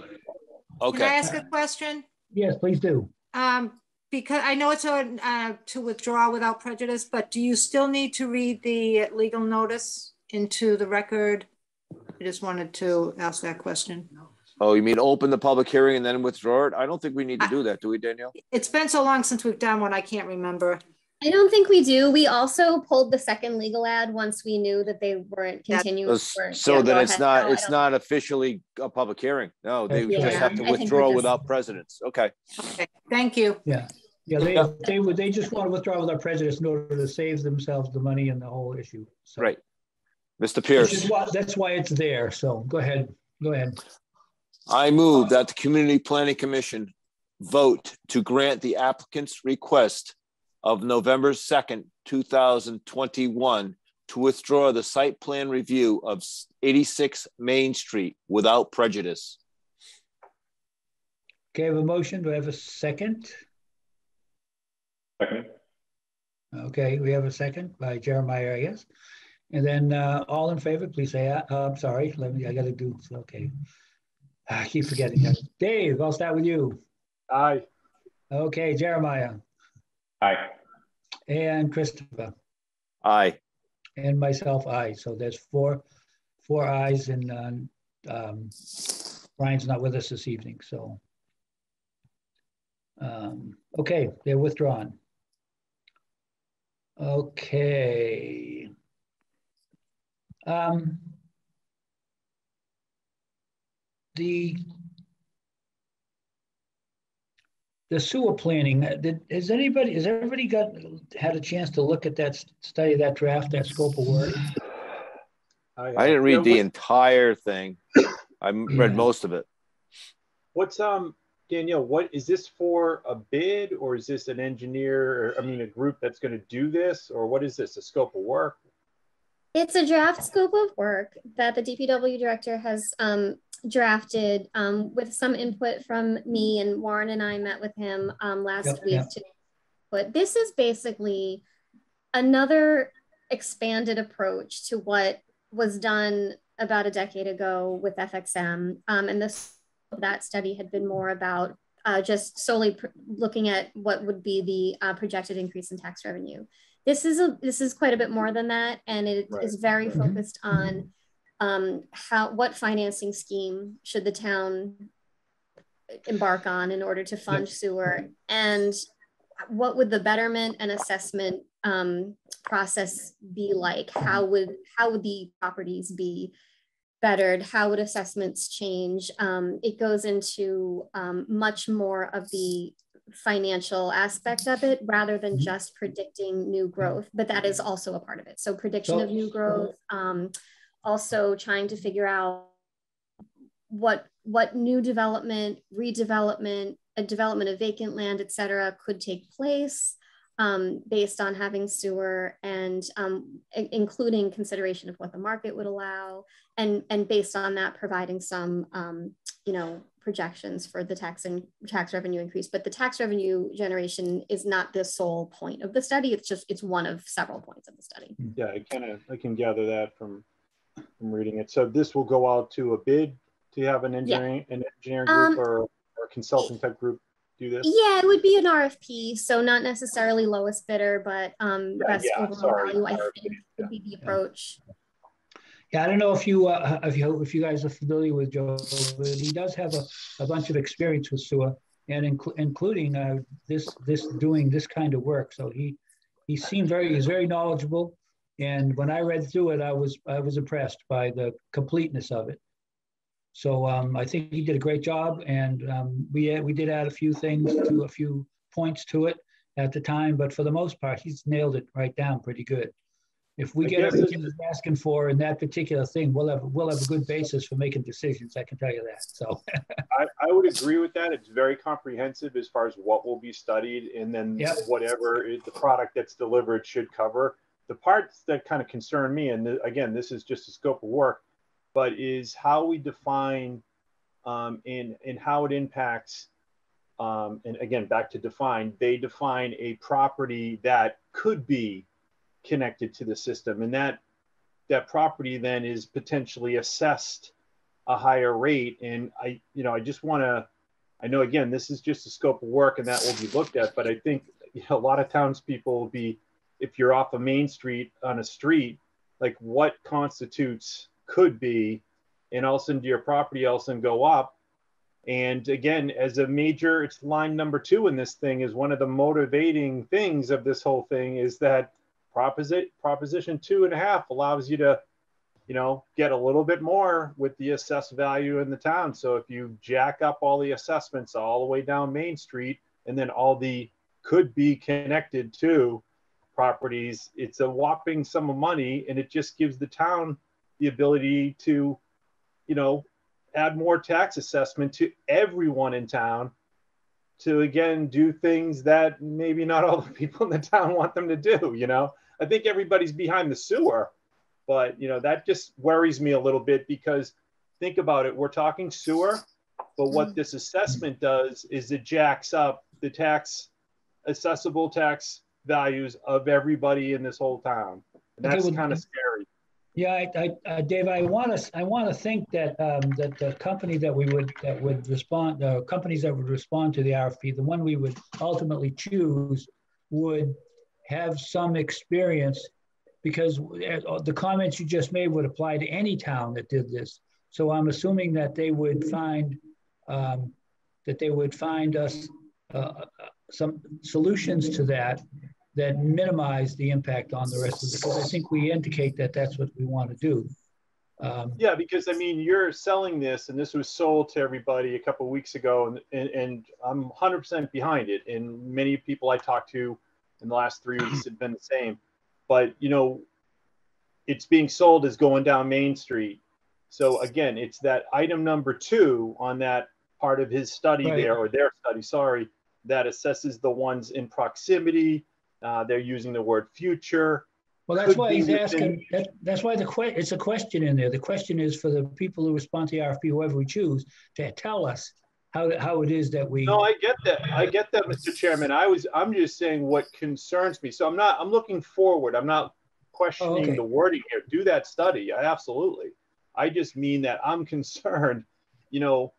8:30. Can I ask a question? Yes, please do. Um, because I know it's a, uh, to withdraw without prejudice, but do you still need to read the legal notice into the record? I just wanted to ask that question. Oh, you mean open the public hearing and then withdraw it? I don't think we need to do that, do we, Danielle? It's been so long since we've done one, I can't remember. I don't think we do. We also pulled the second legal ad once we knew that they weren't That- continuing. So so then it's not, it's not officially a public hearing. No, they Yeah, just have to think we're withdraw just- without precedence. Okay. Okay, thank you. Yeah, yeah, they, Yeah. they would, they just want to withdraw without prejudice in order to save themselves the money and the whole issue. So- Right. Mr. Which Pierce, is why, that's why it's there. So go ahead, go ahead. I move that the Community Planning Commission vote to grant the applicant's request of November 2nd, 2021 to withdraw the site plan review of 86 Main Street without prejudice. Okay, I have a motion. Do I have a second? Second. Okay, we have a second by Jeremiah, I guess. And then uh, all in favor, please say. Uh, I'm sorry, let me, I gotta do, okay. I keep forgetting that. Dave, I'll start with you. Aye. Okay, Jeremiah Aye. And Christopher Aye. and myself, I. So there's four, four ayes and um, um, Brian's not with us this evening, so. um, Okay, they're withdrawn. Okay. Um, The the sewer planning, uh, did, has anybody, has everybody got, had a chance to look at that, study that draft, that scope of work? I didn't read the entire thing. I m- Yeah. read most of it. What's um Danielle? What is this for a bid or is this an engineer? Or, I mean, a group that's going to do this, or what is this? A scope of work? It's a draft scope of work that the DPW director has um, drafted um, with some input from me and Warren and I met with him um, last Yep, week. yep. To, but this is basically another expanded approach to what was done about a decade ago with FXM. Um, and this that study had been more about uh, just solely pr- looking at what would be the uh, projected increase in tax revenue. This is a this is quite a bit more than that, and it is Right. very Mhm. focused on um, how what financing scheme should the town embark on in order to fund sewer, and what would the betterment and assessment um, process be like? How would how would the properties be bettered? How would assessments change? Um, it goes into um, much more of the financial aspect of it rather than Mhm. just predicting new growth, but that is also a part of it. So prediction of new growth, um, also trying to figure out what what new development, redevelopment, a development of vacant land, et cetera, could take place um, based on having sewer and um, including consideration of what the market would allow and, and based on that providing some, um, you know, projections for the tax and tax revenue increase. But the tax revenue generation is not the sole point of the study. It's just, it's one of several points of the study. Yeah, I kind of I can gather that from from reading it. So this will go out to a bid to have an engineering an engineering group Um, or, or a consulting type group do this. Yeah, it would be an RFP, so not necessarily lowest bidder, but um, Yeah, best yeah, overall sorry, value. I RFP, think would be the approach. Yeah, I don't know if you, uh, if you, if you guys are familiar with Joe, but he does have a, a bunch of experience with sewer and inclu- including, uh, this, this, doing this kind of work. So he, he seemed very, he's very knowledgeable. And when I read through it, I was, I was impressed by the completeness of it. So, um, I think he did a great job and, um, we, we did add a few things to, a few points to it at the time, but for the most part, he's nailed it right down pretty good. If we I get everything he's asking for in that particular thing, we'll have, we'll have a good basis for making decisions, I can tell you that, so. I, I would agree with that. It's very comprehensive as far as what will be studied and then Yep. whatever is the product that's delivered should cover. The parts that kind of concern me, and th- again, this is just a scope of work, but is how we define um, and, and how it impacts. Um, and again, back to define, they define a property that could be connected to the system. And that that property then is potentially assessed a higher rate. And I, you know, I just want to, I know again, this is just a scope of work and that will be looked at, but I think you know, a lot of townspeople will be, if you're off a main street on a street, like what constitutes could be, and all of a sudden do your property all of a sudden go up. And again, as a major, it's line number two in this thing is one of the motivating things of this whole thing is that proposition proposition two and a half allows you to you know, get a little bit more with the assessed value in the town. So if you jack up all the assessments all the way down Main Street and then all the could be connected to properties, it's a whopping sum of money and it just gives the town the ability to, you know, add more tax assessment to everyone in town to again do things that maybe not all the people in the town want them to do, you know. I think everybody's behind the sewer but you know that just worries me a little bit because think about it. We're talking sewer but what mm. this assessment does is it jacks up the tax accessible tax values of everybody in this whole town and that's kind of scary Yeah, I, I, uh, Dave, I want to, I want to think that, um, that the company that we would, that would respond, the companies that would respond to the RFP, the one we would ultimately choose would have some experience because uh, the comments you just made would apply to any town that did this. So I'm assuming that they would find, um, that they would find us uh, uh some solutions to that that minimize the impact on the rest of the, because I think we indicate that that's what we want to do. Um, yeah, because I mean, you're selling this, and this was sold to everybody a couple weeks ago, and, and, and I'm 100% behind it. And many people I talked to in the last three weeks have been the same. But you know, it's being sold as going down Main Street. So again, it's that item number two on that part of his study right. there, or their study, sorry, that assesses the ones in proximity, uh, they're using the word future. Well, that's why he's asking. That, that's why the que- it's a question in there. The question is for the people who respond to the RFP, whoever we choose, to tell us how how it is that we. No, I get that. I get that, Mr. Chairman. I was. I'm just saying what concerns me. So I'm not. I'm looking forward. I'm not questioning oh, okay. the wording here. Do that study. I, absolutely. I just mean that I'm concerned. You know,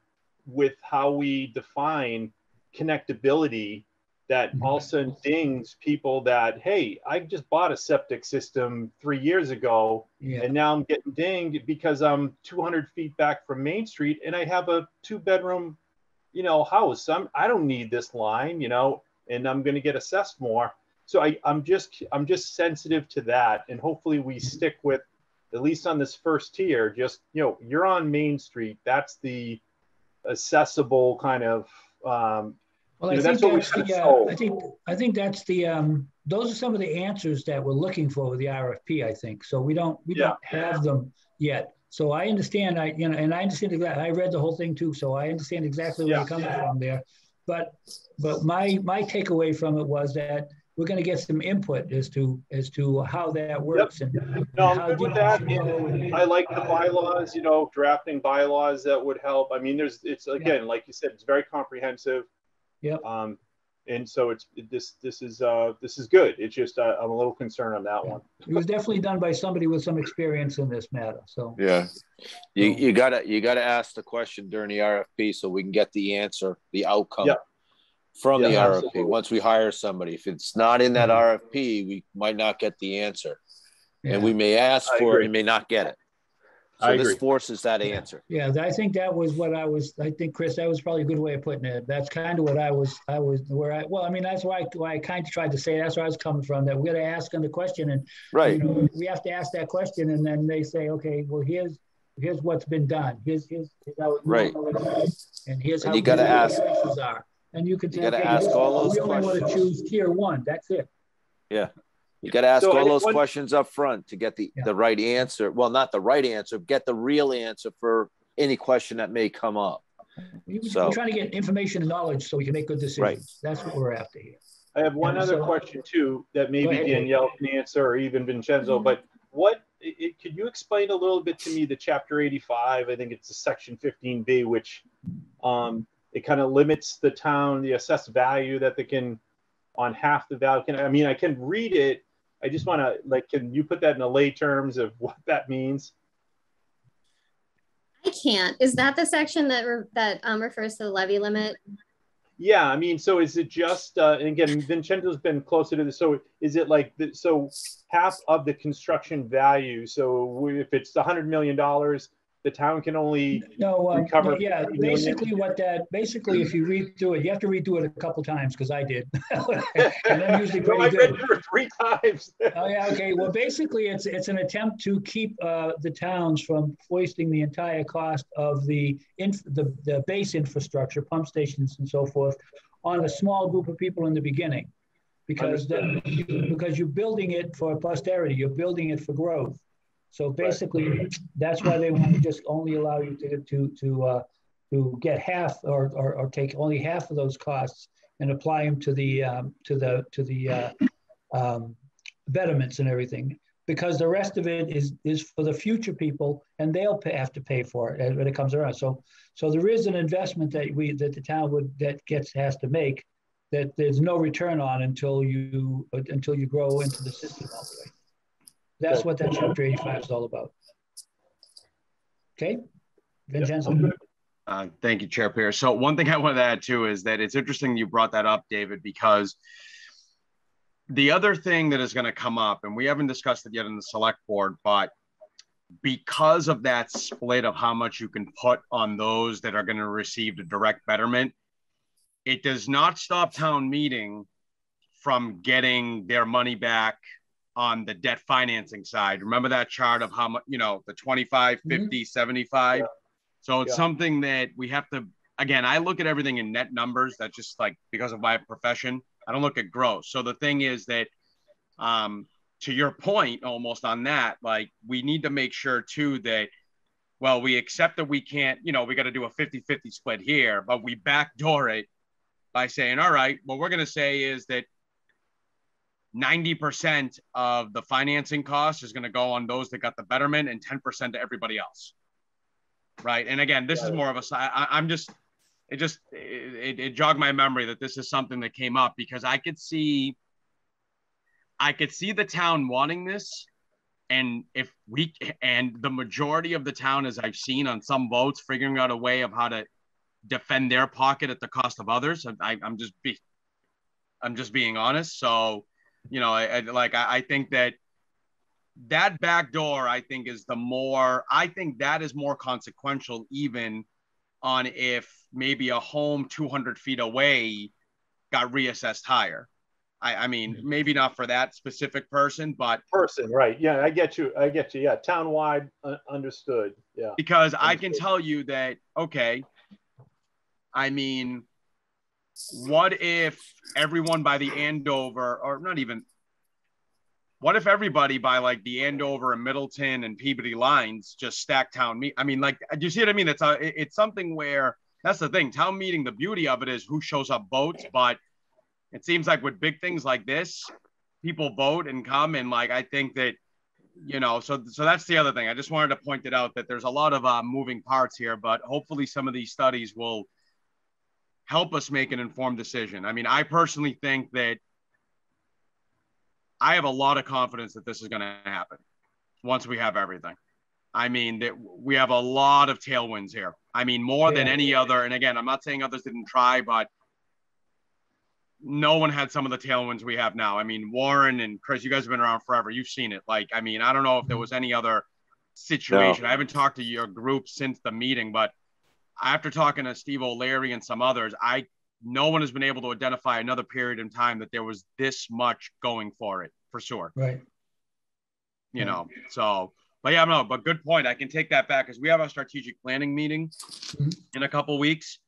with how we define connectability that mm-hmm. all of a sudden dings people that hey i just bought a septic system three years ago yeah. and now i'm getting dinged because i'm 200 feet back from main street and i have a two bedroom you know house i'm i don't need this line you know and i'm going to get assessed more so I, i'm just i'm just sensitive to that and hopefully we mm-hmm. stick with at least on this first tier just you know you're on main street that's the accessible kind of um, well, I, think that's the, uh, I think I think that's the um, those are some of the answers that we're looking for with the RFP. I think so. We don't we yeah. don't have them yet. So I understand. I you know, and I understand that I read the whole thing too. So I understand exactly where yeah. you're coming from there. But but my my takeaway from it was that we're going to get some input as to as to how that works yep. and, no, and I'm good with that. I like the bylaws. You know, drafting bylaws that would help. I mean, there's it's again, yeah. like you said, it's very comprehensive. Yeah. Um, and so it's this this is uh this is good. It's just uh, I'm a little concerned on that yeah. one. It was definitely done by somebody with some experience in this matter. So yeah, you you gotta you gotta ask the question during the RFP so we can get the answer, the outcome. Yeah. From yeah, the RFP, absolutely. once we hire somebody, if it's not in that RFP, we might not get the answer, and we may ask I for agree. it and may not get it. So I this agree. forces that answer. Yeah, I think that was what I was. I think Chris, that was probably a good way of putting it. That's kind of what I was. I was where I. Well, I mean, that's why I, why I kind of tried to say. That's where I was coming from. That we got to ask them the question, and right, you know, we have to ask that question, and then they say, okay, well, here's here's what's been done. Here's here's, here's how right, and here's and how you got to ask. Are. And you can. You got to ask all those we questions. We only want to choose tier one. That's it. Yeah. You got to ask so all those questions up front to get the, yeah. the right answer. Well, not the right answer, get the real answer for any question that may come up. We, so, we're trying to get information and knowledge so we can make good decisions. Right. That's what we're after here. I have one and other so, question too that maybe Danielle can answer or even Vincenzo, mm-hmm. but what it, could you explain a little bit to me the chapter 85 i think it's the section 15b which um, it kind of limits the town the assessed value that they can on half the value can i mean i can read it I just want to like, can you put that in the lay terms of what that means? I can't. Is that the section that re that um, refers to the levy limit? Yeah, I mean, so is it just? Uh, and again, Vincenzo's been closer to this. So is it like the, so half of the construction value? So if it's a hundred million dollars, the town can only no, um, recover. Yeah, basically what that basically, if you read through it, you have to redo it a couple times because I did, and I'm usually pretty no, I good. read through it three times. oh yeah, okay. Well, basically, it's it's an attempt to keep uh, the towns from foisting the entire cost of the inf- the the base infrastructure, pump stations, and so forth, on a small group of people in the beginning, because the, because you're building it for posterity, you're building it for growth so basically, right. that's why they want to just only allow you to to to uh, to get half or, or, or take only half of those costs and apply them to the um, to the to the uh, um, betterments and everything. Because the rest of it is is for the future people and they'll pay, have to pay for it when it comes around. So so there is an investment that we that the town would that gets has to make that there's no return on until you until you grow into the system all the way That's what that chapter 85 is all about. Okay, Vincenzo. Uh, thank you, Chair Pierce. So one thing I wanted to add too is that it's interesting you brought that up, David, because the other thing that is going to come up, and we haven't discussed it yet in the select board, but because of that split of how much you can put on those that are going to receive the direct betterment, it does not stop town meeting from getting their money back on the debt financing side. Remember that chart of how much, you know, the 25, 50, 75? Yeah. So it's Yeah. something that we have to, again, I look at everything in net numbers. That's just like because of my profession. I don't look at gross. So the thing is that, um, to your point almost on that, like we need to make sure too that, well, we accept that we can't, you know, we got to do a 50 50 split here, but we backdoor it by saying, all right, what we're going to say is that 90% of the financing cost is going to go on those that got the betterment and 10% to everybody else. Right. And again, this is more of a, I, I'm just, it just, it, it jogged my memory that this is something that came up because I could see, I could see the town wanting this. And if we, and the majority of the town, as I've seen on some votes, figuring out a way of how to defend their pocket at the cost of others. I, I'm just be, I'm just being honest. So, you know, I, I like I, I think that that back door, I think, is the more. I think that is more consequential, even on if maybe a home 200 feet away got reassessed higher. I, I mean, maybe not for that specific person, but Person, right? Yeah, I get you. I get you. Yeah, townwide, uh, understood. Yeah. because I can tell you that, okay, I mean, what if everyone by the Andover, or not even, what if everybody by like the Andover and Middleton and Peabody lines just stack town meet? I mean, like, do you see what I mean? It's a, it's something where that's the thing. Town meeting, the beauty of it is who shows up votes, but it seems like with big things like this, people vote and come, and like I think that you know so so that's the other thing i just wanted to point it out that there's a lot of uh, moving parts here but hopefully some of these studies will help us make an informed decision i mean i personally think that i have a lot of confidence that this is going to happen once we have everything i mean that we have a lot of tailwinds here i mean more than any other and again i'm not saying others didn't try but no one had some of the tailwinds we have now. I mean, Warren and Chris, you guys have been around forever. You've seen it. Like, I mean, I don't know if there was any other situation. I haven't talked to your group since the meeting, but after talking to Steve O'Leary and some others, I no one has been able to identify another period in time that there was this much going for it for sure. Right. You know, so but yeah, no, but good point. I can take that back because we have our strategic planning meeting Mhm. in a couple weeks.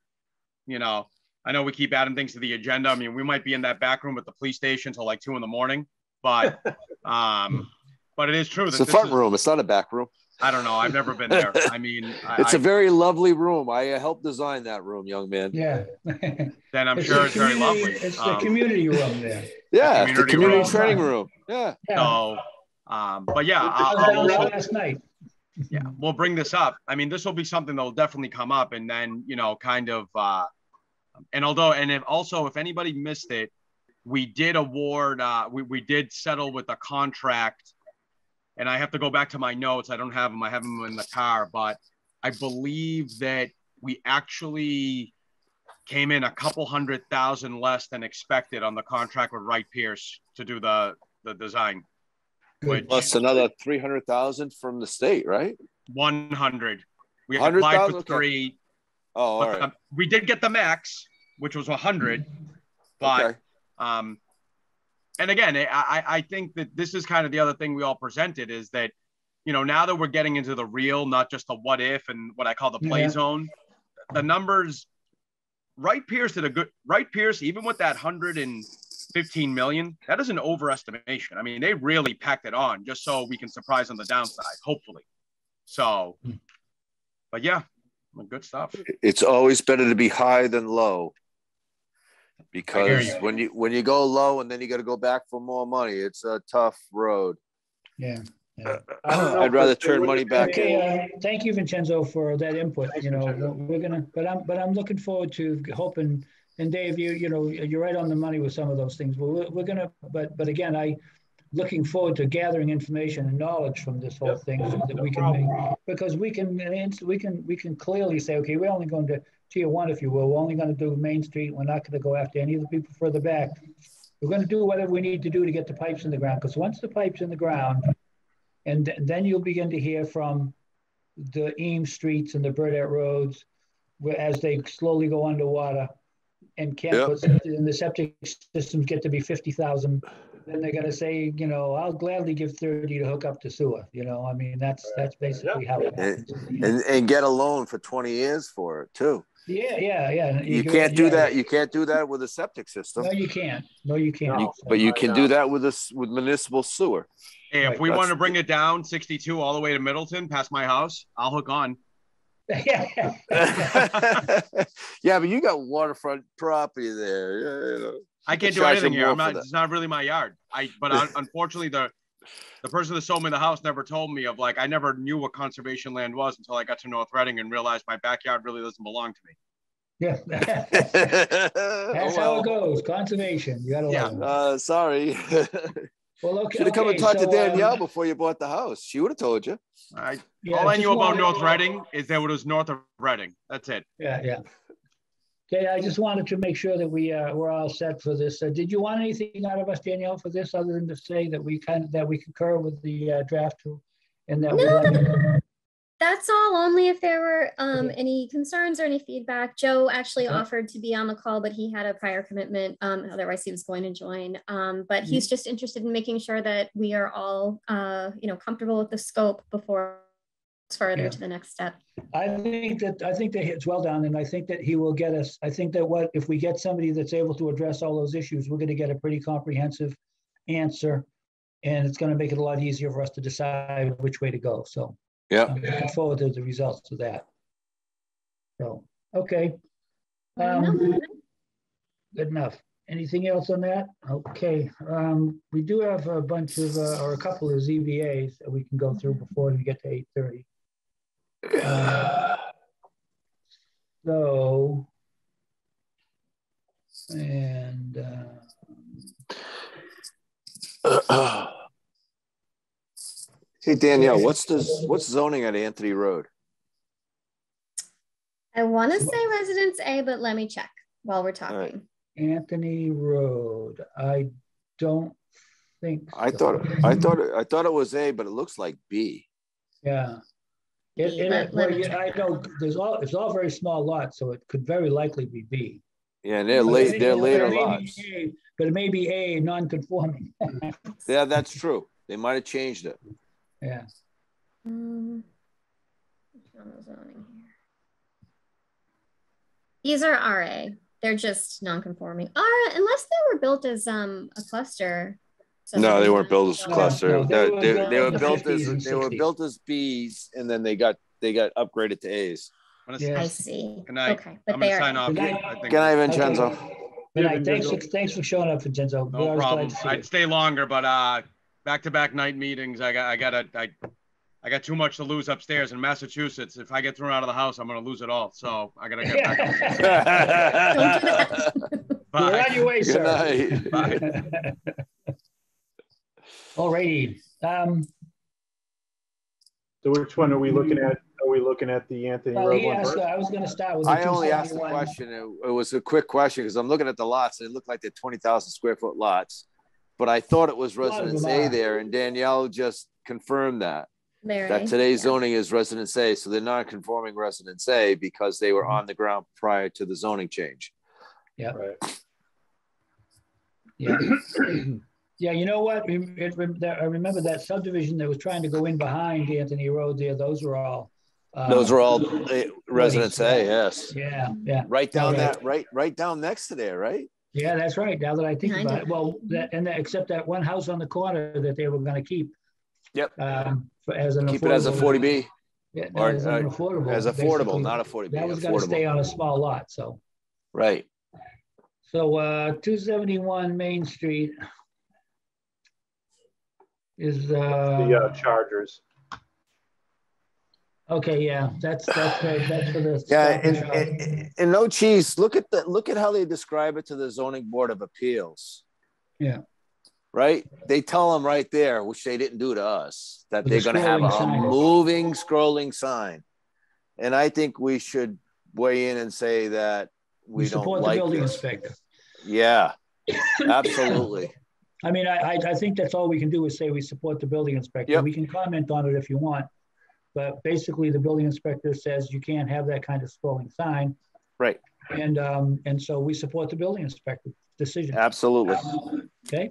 You know, I know we keep adding things to the agenda. I mean, we might be in that back room at the police station till like two in the morning, but um, but it is true that It's a front is- room. It's not a back room. I don't know. I've never been there. I mean, I, It's a I- very lovely room. I uh, helped design that room, young man. Yeah. then I'm It's sure it's very lovely. It's the Um, community room there. Yeah, the community community room. training room. Yeah. Yeah. so, um, but yeah, I I'll, I'll also, last night. yeah, we'll bring this up. I mean, this will be something that will definitely come up, and then you know, kind of, uh, and although, and if also, if anybody missed it, we did award, uh, we we did settle with a contract, and I have to go back to my notes. I don't have them. I have them in the car, but I believe that we actually came in a couple hundred thousand less than expected on the contract with Wright Pierce to do the the design. Good. Which Plus another 300,000 from the state, right? 100. We applied 100,000? for Okay. three. Oh, all but right. the- we did get the max, which was 100. But Okay. um, and again, I, I I think that this is kind of the other thing we all presented is that, you know, now that we're getting into the real, not just the what if and what I call the play Yeah. zone, the numbers. Wright Pierce did a good. Wright Pierce, even with that 115 million, that is an overestimation. I mean, they really packed it on just so we can surprise on the downside, hopefully. So, Hmm. but yeah, good stuff. It's always better to be high than low. Because you. when you when you go low and then you got to go back for more money, it's a tough road. Yeah. yeah. I'd rather turn money back Okay, in. uh, thank you, Vincenzo, for that input. Thanks, You know, Vincenzo. we're gonna, but I'm, but I'm looking forward to hoping, and Dave, you, you know, you're right on the money with some of those things. But we're, we're gonna, but, but again, I, looking forward to gathering information and knowledge from this whole Yep. thing so that No we can problem. make, because we can, we can, we can clearly say, okay, we're only going to tier one, if you will. We're only going to do Main Street. We're not going to go after any of the people further back. We're going to do whatever we need to do to get the pipes in the ground, because once the pipe's in the ground, and th- then you'll begin to hear from the Eames streets and the Burdett roads, where as they slowly go underwater and can't Yep. put, and the septic systems get to be fifty thousand, then they're gonna say, you know, I'll gladly give thirty to hook up to sewer, you know, I mean, that's, that's basically how it happens. and, and get a loan for 20 years for it too. Yeah, yeah, yeah. You can- can't do yeah. that. You can't do that with a septic system. No, you can't. No, you can't. You- but you can do that with this with municipal sewer. Hey, if Right, we want to bring it down 62 all the way to Middleton, past my house, I'll hook on. yeah, yeah, but you got waterfront property there. Yeah, you know. I can't do anything here. I'm not. It's not really my yard. I. But un- unfortunately, the the person that sold me the house never told me of like I never knew what conservation land was until I got to North Reading and realized my backyard really doesn't belong to me. Yeah. That's how it goes. Conservation. You gotta Yeah. Uh, sorry. Well, okay. Should have come and okay, talked to Danielle um, before you bought the house. She would have told you. I, yeah, all I just knew about North Reading is that it was north of Reading. That's it. Yeah, yeah. Okay, I just wanted to make sure that we, uh, we're all set for this. Uh, did you want anything out of us, Danielle, for this, other than to say that we kind of, that we concur with the, uh, draft? And that No, like, That's all, only if there were um, any concerns or any feedback. Joe actually Okay. offered to be on the call, but he had a prior commitment. Um, otherwise, he was going to join. Um, but Mm-hmm. he's just interested in making sure that we are all, uh, you know, comfortable with the scope before further Yeah. to the next step. I think that, I think that it's well done, and I think that he will get us, I think that what, if we get somebody that's able to address all those issues, we're gonna get a pretty comprehensive answer. And it's gonna make it a lot easier for us to decide which way to go, so. Yeah. I'm looking forward to the results of that. So, okay. Um, Good enough. Anything else on that? Okay, um, we do have a bunch of, uh, or a couple of ZBAs that we can go through before we get to eight thirty. So. And, uh, hey Danielle, what's the what's zoning at Anthony Road? I want to say residence A, but let me check while we're All right. talking. Anthony Road, I don't think. I so. thought I thought I thought it was A, but it looks like B. Yeah. It, B, it, well, yeah, I know, there's all, it's all very small lots, so it could very likely be B. Yeah, they're But late. They're but later it may be lots. A, But it may be A, non-conforming. Yeah, that's true. They might have changed it. Yeah, Um, which one was zoning here? These are RA. They're just non-conforming. RA, unless they were built as um a cluster. No, they weren't built as a cluster. no, they They, were they, built they were the built as they were built as Bs, and then they got they got upgraded to A's. I'm Yeah. I see. Good night. Okay, but I'm they gonna are. sign off. Good night. I think Good night, Okay. Vincenzo. good night, thanks, for- Vincenzo. thanks for showing up, Vincenzo. No always problem. I'd stay longer, but uh, back-to-back night meetings. I got I got to I. I got too much to lose upstairs in Massachusetts. If I get thrown out of the house, I'm gonna lose it all. So I gotta get back. Don't do that. You're on your way, Good sir. night. Bye. All righty, um, So which one are we looking at? Are we looking at the Anthony well, Road one asked, first? I was gonna start with. I only asked the question. It, it was a quick question because I'm looking at the lots and it looked like they're 20,000 square foot lots. But I thought it was lot residence them A there, and Danielle just confirmed that. Larry. That today's zoning is residence A, so they're not conforming residence A because they were on the ground prior to the zoning change. Right. Yeah. Yeah, you know what? Rem- it that- I remember that subdivision that was trying to go in behind Anthony Road there. Those were all. uh, Those were all uh, residence A, yes. Yeah, yeah, Right down Okay. that, right, right down next to there, right? yeah, that's right. Now that I think about it. it, well, that, and that, except that one house on the corner that they were gonna keep. Yep. Um, for, as an. Keep it as a 40B, Yeah, or, as an uh, affordable. as affordable, basically. not a 40B, That was gonna stay on a small lot, so. Right. So, uh, two seventy-one Main Street. Is, The uh, uh, Chargers. okay, yeah, that's, that's, for- that's for the. Yeah, and, and, and no cheese. Look at the look at how they describe it to the zoning board of appeals. Yeah. right? They tell them right there, which they didn't do to us, that With they're a going to have a sign. moving scrolling sign. And I think we should weigh in and say that we, We don't support the building this. inspector. Yeah, absolutely. I mean, I, I, I think that's all we can do is say we support the building inspector. Yep. We can comment on it if you want. But basically, the building inspector says you can't have that kind of scrolling sign. Right. And, um, and so we support the building inspector decision. Absolutely. Okay?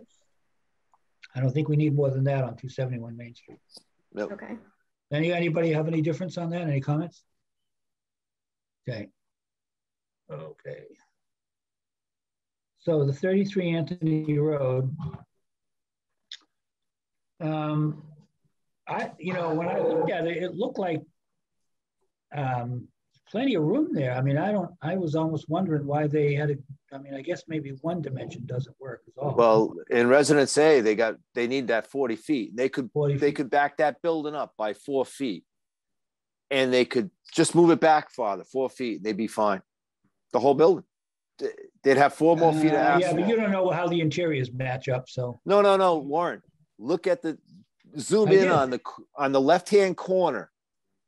I don't think we need more than that on 271 Main Street. Okay. Any, anybody have any difference on that? Any comments? Okay. Okay. So the 33 Anthony Road. Um, I, you know, when I looked at it, it looked like um, plenty of room there. I mean, I don't, I was almost wondering why they had a, I mean, I guess maybe one dimension doesn't work at all. Well, in Residence A, they got they need that 40 feet. They could 40 they feet. could back that building up by four feet. And they could just move it back farther, four feet, and they'd be fine. The whole building. Th- They'd have four more feet of Uh, Yeah, but you don't know how the interiors match up, so. No, no, no, Warren. Look at the zoom I in did. on the on the left-hand corner.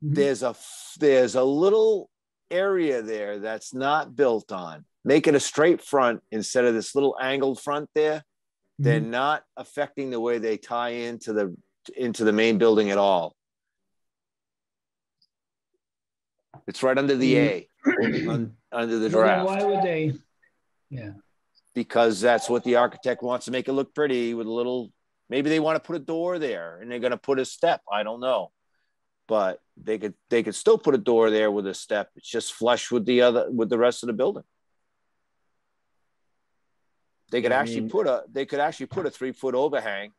Mhm. There's a there's a little area there that's not built on. Make it a straight front instead of this little angled front there. they're Mhm. not affecting the way they tie into the into the main building at all. It's right under the A, un- under the Well, Why would they? Yeah, because that's what the architect wants to make it look pretty with a little. Maybe they want to put a door there, and they're going to put a step. I don't know, but they could they could still put a door there with a step. It's just flush with the other with the rest of the building. They could I actually mean- put a they could actually put a three foot overhang.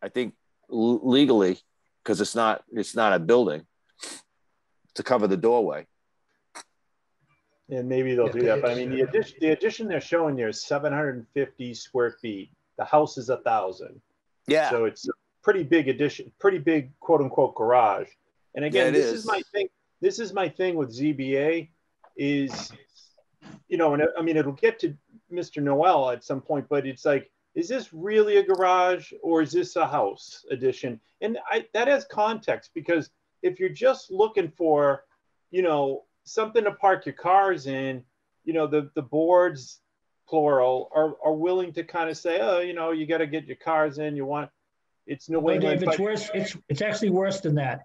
I think l- legally, because it's not it's not a building to cover the doorway. And maybe they'll Yeah, do that, but I mean, the addition, the addition they're showing there is seven hundred and fifty square feet. The house is a thousand. Yeah, So it's a pretty big addition, pretty big quote unquote garage. And again, it this is. is my thing. This is my thing with ZBA is, you know, and I mean, it'll get to Mr. Noel at some point, but it's like, is this really a garage or is this a house addition? And I, that has context because if you're just looking for, you know, something to park your cars in, you know, the, the boards, plural, are, are willing to kind of say, oh, you know, you got to get your cars in, you want, it's New no, England. Dave, it's worse, it's, it's actually worse than that.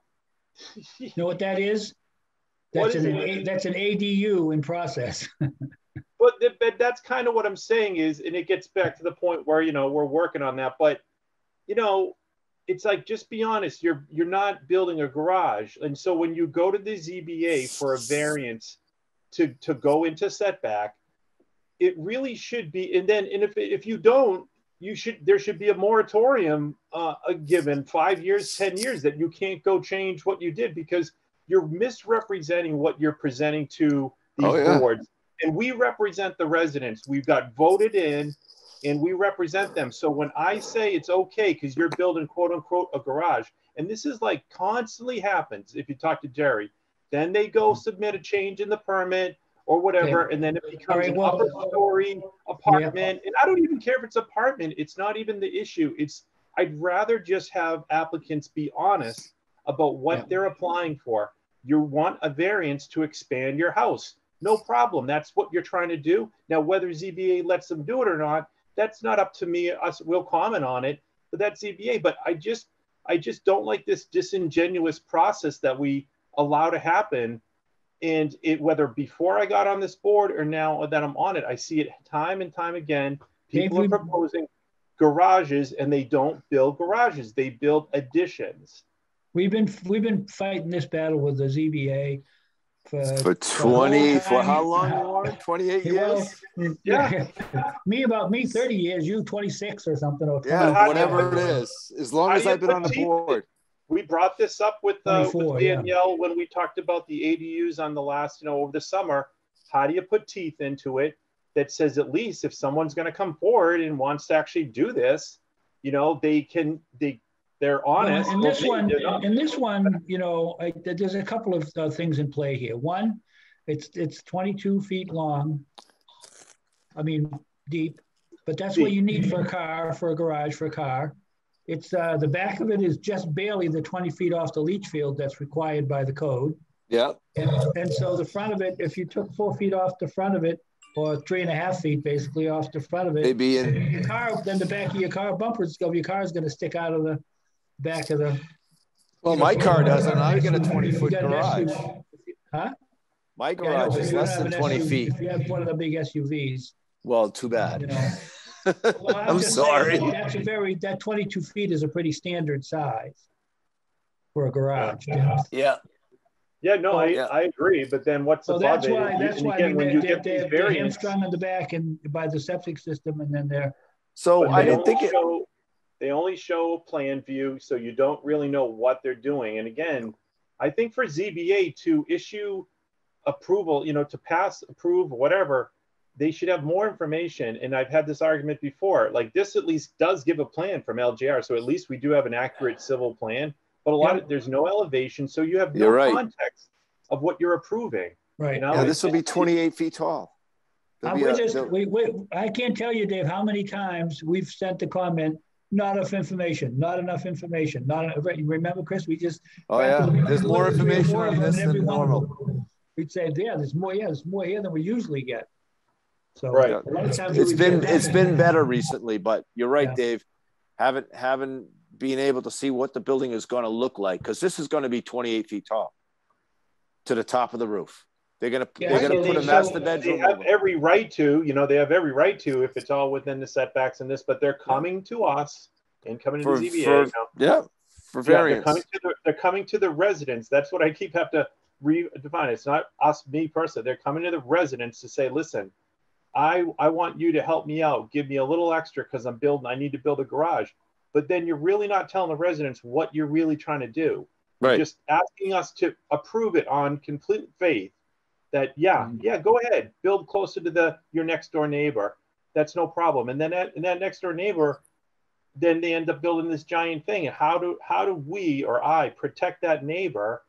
You know what that is? That's is an. A- that's an ADU in process. But, th- but that's kind of what I'm saying is, and it gets back to the point where you know we're working on that. But you know, it's like just be honest. You're you're not building a garage, and so when you go to the ZBA for a variance to to go into setback, it really should be. And then, and if if you don't, you should there should be a moratorium uh, uh, given five years, ten years that you can't go change what you did because you're misrepresenting what you're presenting to these Oh, yeah. boards and we represent the residents. We've got voted in and we represent them. So when I say it's okay because you're building quote unquote a garage, and this is like constantly happens if you talk to Jerry, then they go mm-hmm. submit a change in the permit or whatever, and then it becomes right, an well- upper story apartment. And I don't even care if it's apartment, it's not even the issue. It's I'd rather just have applicants be honest about what Yeah. they're applying for. You want a variance to expand your house. No problem. That's what you're trying to do. Now, whether ZBA lets them do it or not, that's not up to me. Us, we'll comment on it, but that's ZBA. But I just, I just don't like this disingenuous process that we allow to happen. And it, whether before I got on this board or now that I'm on it, I see it time and time again. People Dave, are proposing garages and they don't build garages. They build additions. We've been, we've been fighting this battle with the ZBA for. for twenty for how time. long, Warren? Twenty eight Well, years. Yeah. Me about me thirty years, you twenty-six or something. or Yeah, whatever it is, as long as do I've been on the board. we brought this up with, uh, 24, with yeah. Danielle when we talked about the ADUs on the last, you know, over the summer. How do you put teeth into it that says at least if someone's going to come forward and wants to actually do this, you know, they can they they're honest. Well, In this one, they're in this one, you know, I, there's a couple of uh, things in play here. One, it's it's 22 feet long. I mean, deep, but but that's what you need for a car, for a garage, for a car. It's, uh, the back of it is just barely the 20 feet off the leach field that's required by the code. Yeah. And, and so the front of it, if you took four feet off the front of it, or three and a half feet basically off the front of it, Maybe in, your car, then the back of your car bumpers, of your car is gonna stick out of the back of the. well, you know, my car doesn't. I an got a 20 foot garage. SUV Huh? My Yeah, I know, garage but is less than 20 SUV feet. If you have one of the big SUVs, Well, too you bad. know. Well, I'm just saying, sorry. That's a very, that 22 feet is a pretty standard size for a garage. yeah. Yeah. Yeah, no, I, Yeah. I agree, but then what's So above that's why, And that's why, I mean, when they're, you they're, get these they're they're variants, hamstrung on the back and by the septic system and then they're, So I didn't only think it. Show- They only show a plan view, so you don't really know what they're doing. And again, I think for ZBA to issue approval, you know, to pass, approve, whatever, they should have more information. And I've had this argument before, like this at least does give a plan from LGR. So at least we do have an accurate civil plan, but a lot of, there's no elevation. So you have no right. context of what you're approving. right. You know, Yeah, this will be 28 feet tall. Uh, we a- just, we, we, I can't tell you, Dave, how many times we've sent the comment, not enough information, not enough information, not, enough- remember, Chris, we just. Oh, yeah. There's more Literally three or information four on this in every than normal. We'd say, yeah, there's more, yeah, there's more here than we usually get. So. Right. a lot of times It's we been get it's nothing. been better recently, but you're right, Yeah. Dave. Haven't haven't been able to see what the building is going to look like because this is going to be 28 feet tall to the top of the roof. They're gonna Yeah, they're gonna so put a they- master They bedroom They have over. every right to, you know, they have every right to if it's all within the setbacks and this, but they're coming to us and coming to the ZBA. for now. Yeah, for Yeah, they're coming to the, they're coming to the residents. That's what I keep have to redefine. It's not us, me personally. They're coming to the residents to say, listen, I, I want you to help me out. Give me a little extra because I'm building, I need to build a garage. But then you're really not telling the residents what you're really trying to do. right. Just asking us to approve it on complete faith that, yeah, Mm-hmm. yeah, go ahead, build closer to the, your next door neighbor. That's no problem. And then that, and that next door neighbor, then they end up building this giant thing. And how do, how do we, or I protect that neighbor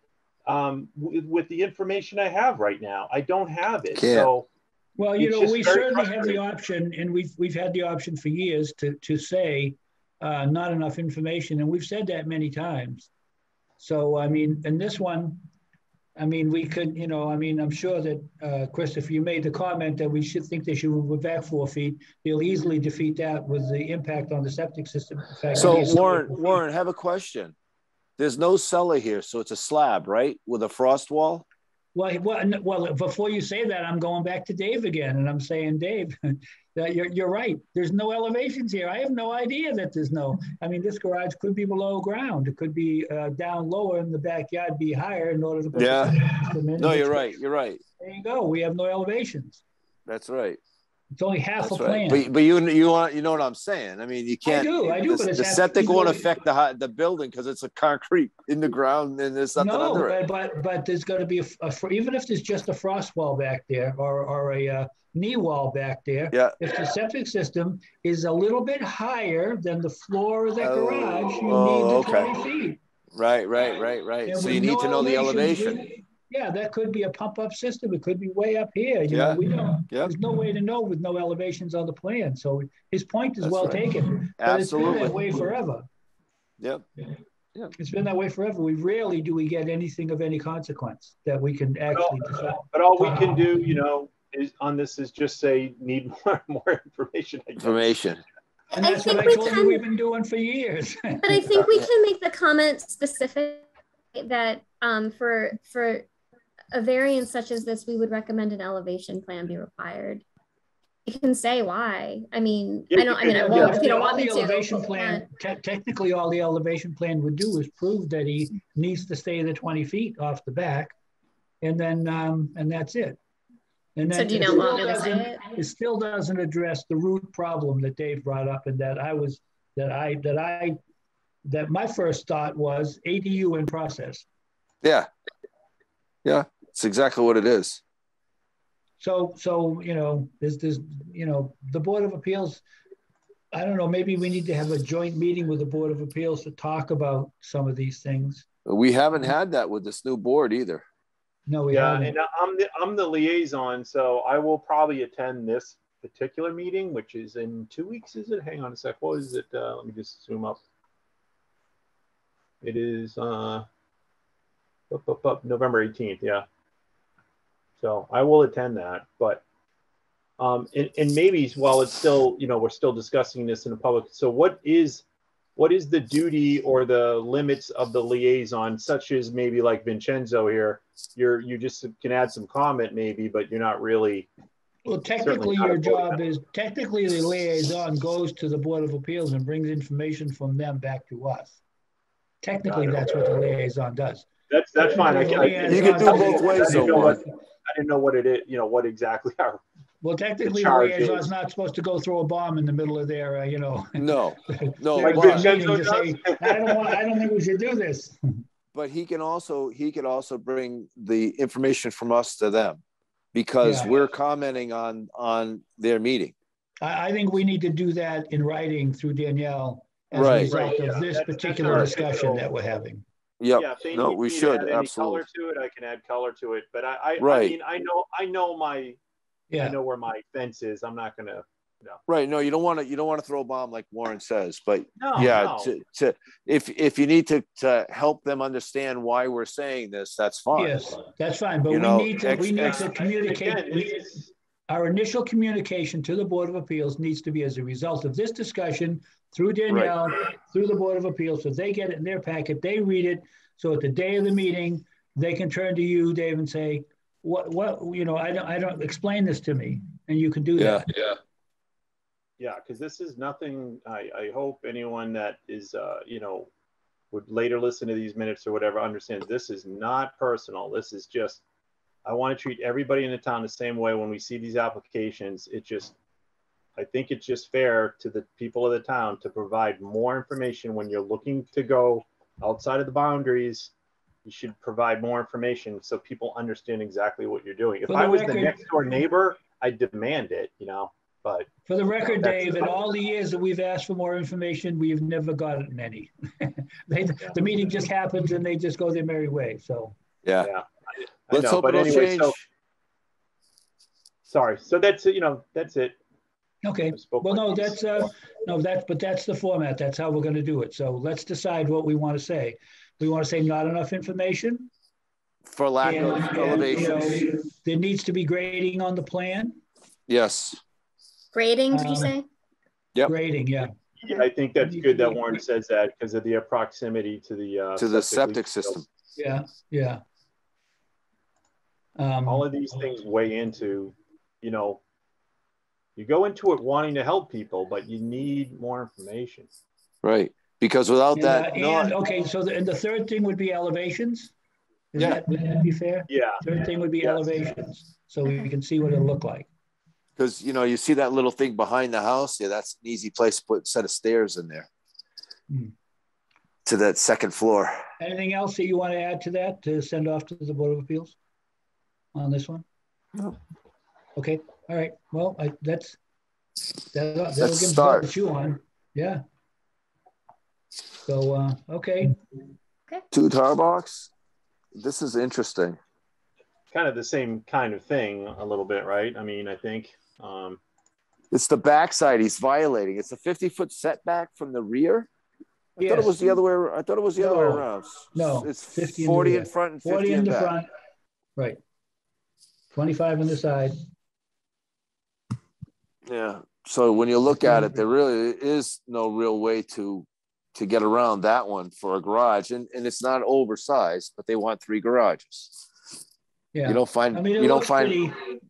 um, with, with the information I have right now? I don't have it. Can't. So, Well, you know, we certainly have the option, and we've, we've had the option for years to, to say, uh, not enough information, and we've said that many times. So, I mean, in this one, I mean, we could, you know, I mean, I'm sure that, uh, Christopher, you made the comment that we should think they should move back four feet. They'll easily defeat that with the impact on the septic system. Fact So Warren, Warren, have a question. There's no cellar here, so it's a slab, right, with a frost wall. Well, well, n- well, before you say that, I'm going back to Dave again, and I'm saying, Dave, you're, you're right. There's no elevations here. I have no idea that there's no, I mean, this garage could be below ground. It could be uh, down lower in the backyard, be higher in order to. Yeah. No, you're right. You're right. There you go. We have no elevations. That's right. It's only half That's a right. plan. But, but you you want you know what I'm saying? I mean, you can't. I do, I do, The, but it's the septic won't affect the the building because it's a concrete in the ground and there's something No, under it. but, but, but there's gonna be a, a even if there's just a frost wall back there or, or a uh, knee wall back there. Yeah. If the septic system is a little bit higher than the floor of the Oh, garage, you oh, need the okay. twenty feet. Right, right, right, right. And So you need no to know the elevation. We- Yeah, that could be a pump up system. It could be way up here, you Yeah. know, we don't, Yeah. there's no way to know with no elevations on the plan. So his point is That's well right. taken. But it's been that Absolutely. way forever. Yep. It's been that way forever. We rarely do we get anything of any consequence that we can actually decide. but all we can do, you know, is on this is just say, need more, more information. I guess. Information. And I that's what think I we told you can- we've been doing for years. But I think we can make the comment specific that um, for for a variance such as this, we would recommend an elevation plan be required. You can say why. I mean, Yeah, I don't. I you mean, I won't yeah. if you don't All want me the to. elevation but- plan, te- technically, all the elevation plan would do is prove that he needs to stay the twenty feet off the back. And then, um, and that's it. And So then do you it not want still me to say it? It still doesn't address the root problem that Dave brought up and that I was, that I, that I, that my first thought was ADU in process. Yeah. Yeah. It's exactly what it is. So, so, you know, there's, this, you know, the Board of Appeals, I don't know, maybe we need to have a joint meeting with the Board of Appeals to talk about some of these things. We haven't had that with this new board either. No, we Yeah, haven't. and I'm the, I'm the liaison, so I will probably attend this particular meeting, which is in two weeks, is it? Hang on a sec. What is it? Uh, let me just zoom up. It is uh, up, up, up, November 18th. Yeah. So I will attend that, but um, and, and maybe while it's still, you know, we're still discussing this in the public. So what is what is the duty or the limits of the liaison, such as maybe like Vincenzo here? You're you just can add some comment maybe, but you're not really. Well, technically, your job member. is, technically, the liaison goes to the Board of Appeals and brings information from them back to us. Technically, that's what the liaison does. That's that's fine. I, can- I, You can do both ways, I didn't though, know what, Warren. I didn't know what it is. You know what exactly our Well, technically, the charge liaison's is- not supposed to go throw a bomb in the middle of their, uh, you know. No, no, Like but, to say. I don't want, I don't think we should do this. but he can also he could also bring the information from us to them because Yeah. we're commenting on on their meeting. I, I think we need to do that in writing through Danielle as a result Right, yeah. of this That's- that's particular discussion that we're having. Yep. Yeah, if they no, need we should add any absolutely. color to it. I can add color to it. But I, I, I mean, I know, I know my, yeah. I know where my fence is. I'm not gonna. Right. No, you don't want to you don't want to throw a bomb like Warren says, but No, yeah, no. to, to if if you need to to help them understand why we're saying this, that's fine. yes, that's fine, but You we know, need to, ex- we need ex- to Again, communicate. we- this is- Our initial communication to the Board of Appeals needs to be as a result of this discussion through Danielle, through the Board of Appeals, so they get it in their packet, they read it. So at the day of the meeting, they can turn to you, Dave, and say, what, what, you know, I don't, I don't, explain this to me, and you can do that. yeah. Yeah, because this is nothing. I, I hope anyone that is, uh, you know, would later listen to these minutes or whatever understands this is not personal. This is just, I want to treat everybody in the town the same way when we see these applications. It just, I think it's just fair to the people of the town to provide more information when you're looking to go outside of the boundaries. You should provide more information so people understand exactly what you're doing. If I was the next door neighbor, I'd demand it, you know, but For the record, That's- Dave, in all the years that we've asked for more information, we've never gotten any. They, the meeting just happens and they just go their merry way, so. Yeah. Yeah. I Let's know, hope but it'll anyway, change. so- Sorry. So that's it. You know, that's it. Okay, well, no, that's, uh, no, that's, but that's the format. That's how we're gonna do it. So let's decide what we want to say. We want to say not enough information. For lack and- of and, you know, There needs to be grading on the plan. Yes. Grading, did you Um, say? Yep. Grading, yeah. Yeah, I think that's good that Warren says that because of the proximity to the uh, To the septic leach field. system. Yeah, yeah. Um, All of these things weigh into, you know, you go into it wanting to help people, but you need more information. Right. Because without and, that, uh, no, and, okay, so the, and the third thing would be elevations? Is Yeah. that, would that be fair? Yeah. Third thing would be Yes. elevations, so we can see what it'll look like. because you know, you see that little thing behind the house. Yeah, that's an easy place to put a set of stairs in there. Hmm. To that second floor. Anything else that you want to add to that to send off to the Board of Appeals on this one? No. Okay, all right, well, I, that's, that'll, that'll Let's give us something start. to chew on, yeah. So, uh, okay, Two tar box. This is interesting. Kind of the same kind of thing, a little bit, right? I mean, I think. Um, It's the backside he's violating. It's a 50 foot setback from the rear. I thought it was the other way. I thought it was the other way around. No, it's 50 in the 40 in rear. front and 50 forty in in the back. front, right. Twenty-five on the side, Yeah. So when you look at it, there really is no real way to to get around that one for a garage, and and it's not oversized, but they want three garages. yeah. You don't find I mean, it you don't find pretty,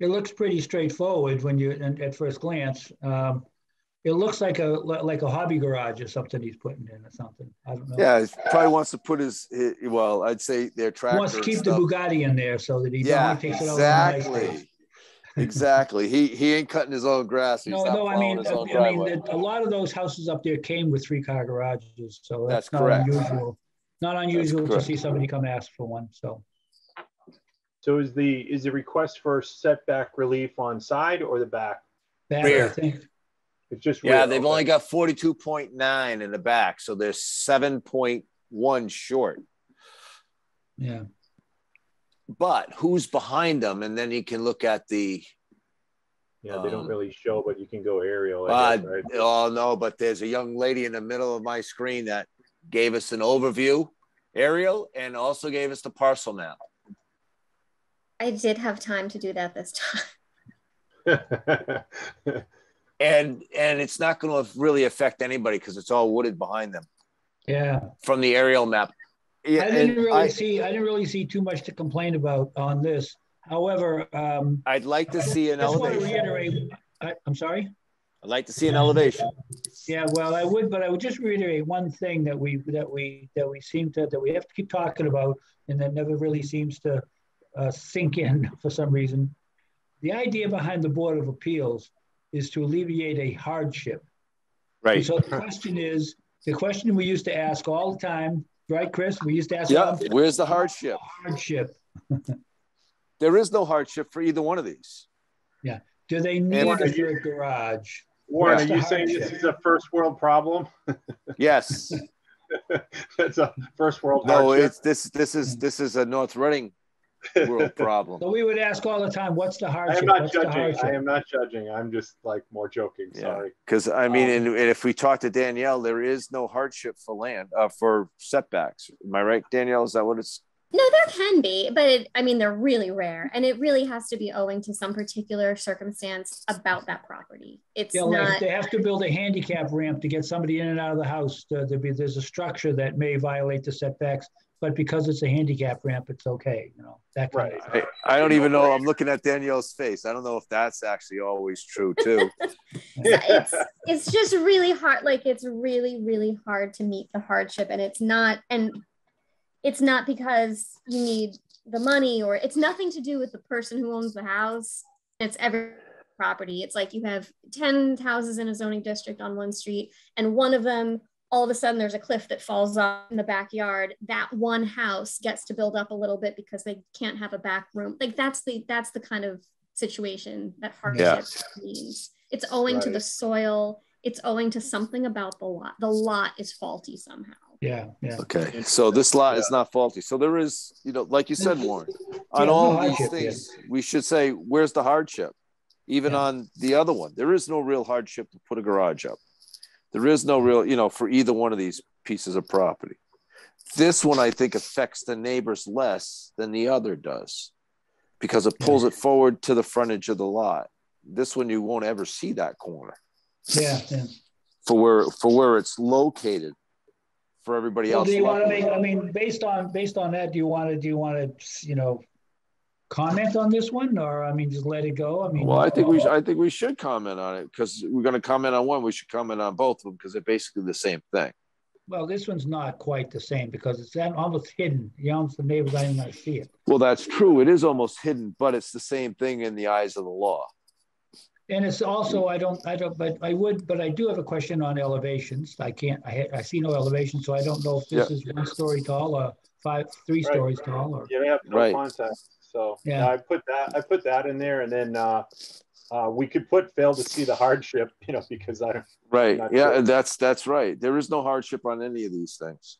it looks pretty straightforward when you, at at first glance. Um, It looks like a, like a hobby garage or something he's putting in or something. I don't know. yeah, he probably wants to put his, his well, I'd say their He wants to and keep the. Bugatti in there so that he Yeah, only takes it over. on the exactly. exactly. He he ain't cutting his own grass. He's No, not no, I mean, his uh, own I mean, driveway. that- a lot of those houses up there came with three car garages, so That's that's not correct. unusual. Not unusual to see somebody come ask for one, so. so is the is the request for setback relief on side or the back? That, I Rear. think, It's just Yeah, rear, they've okay. only got 42.9 in the back, so they're 7.1 short. yeah, But who's behind them? And then you can look at the Yeah, they don't Um, really show, but you can go aerial. I Uh, guess, right? oh no, but there's a young lady in the middle of my screen that gave us an overview aerial and also gave us the parcel map. I did have time to do that this time. And and it's not going to really affect anybody because it's all wooded behind them Yeah, from the aerial map. Yeah, I didn't really I, see, I didn't really see too much to complain about on this. However, um, I'd like to see an I just want to elevation. reiterate, I, I'm sorry? I'd like to see an elevation. Yeah, well, I would, but I would just reiterate one thing that we, that we, that we seem to, that we have to keep talking about and that never really seems to uh, sink in for some reason. The idea behind the Board of Appeals is to alleviate a hardship. Right. So the question is, the question we used to ask all the time, right, Chris? We used to ask Yeah. Where's the hardship? hardship. There is no hardship for either one of these. Yeah. Do they need And- a third garage? Warren, What's are you saying this is a first world problem? Yes. That's a first world No, hardship. it's this. This is this is a North Reading world problem. So we would ask all the time, what's the hardship?" I hardship? am not What's judging. I am not judging. I'm just like more joking. Yeah. Sorry. Because I mean, Um, and, and if we talk to Danielle, there is no hardship for land uh, for setbacks. Am I right, Danielle? Is that what it's? No, there can be, but it, I mean, they're really rare, and it really has to be owing to some particular circumstance about that property. It's Yeah, like not. they have to build a handicap ramp to get somebody in and out of the house, uh, there be, there's a structure that may violate the setbacks, but because it's a handicap ramp, it's okay, you know, that kind of Right. I, I don't even know. I'm looking at Danielle's face. I don't know if that's actually always true too. it's it's just really hard like it's really really hard to meet the hardship and it's not and it's not because you need the money or it's nothing to do with the person who owns the house it's every property it's like you have 10 houses in a zoning district on one street and one of them all of a sudden there's a cliff that falls off in the backyard that one house gets to build up a little bit because they can't have a back room like that's the that's the kind of situation that hardship means it's owing to the soil it's owing to something about the lot the lot is faulty somehow Yeah, yeah. Okay, so this lot is not faulty. So there is, you know, like you said, Warren, on no all these hardship, yeah. things, we should say, where's the hardship? Even Yeah. on the other one, there is no real hardship to put a garage up. There is no real, you know, for either one of these pieces of property. This one, I think, affects the neighbors less than the other does because it pulls it forward to the frontage of the lot. This one, you won't ever see that corner Yeah, yeah. for where for where it's located. For everybody Well, else, do you want to make, I mean, based on, based on that, do you want to, do you want to, you know, comment on this one or, I mean, just let it go? I mean. Well, I think we, sh- uh, I think we should comment on it because we're going to comment on one. We should comment on both of them because they're basically the same thing. Well, this one's not quite the same because it's almost hidden. You almost, the neighbors aren't even gonna see it. Well, that's true. It is almost hidden, but it's the same thing in the eyes of the law. And it's also, I don't, I don't, but I would, but I do have a question on elevations. I can't, I, ha- I see no elevation, so I don't know if this is one story tall or five, three Right. stories tall or. You have no Right. context. So Yeah. yeah, I put that I put that in there, and then uh, uh, we could put fail to see the hardship, you know, because I don't. Right. Yeah, sure. that's that's right. There is no hardship on any of these things.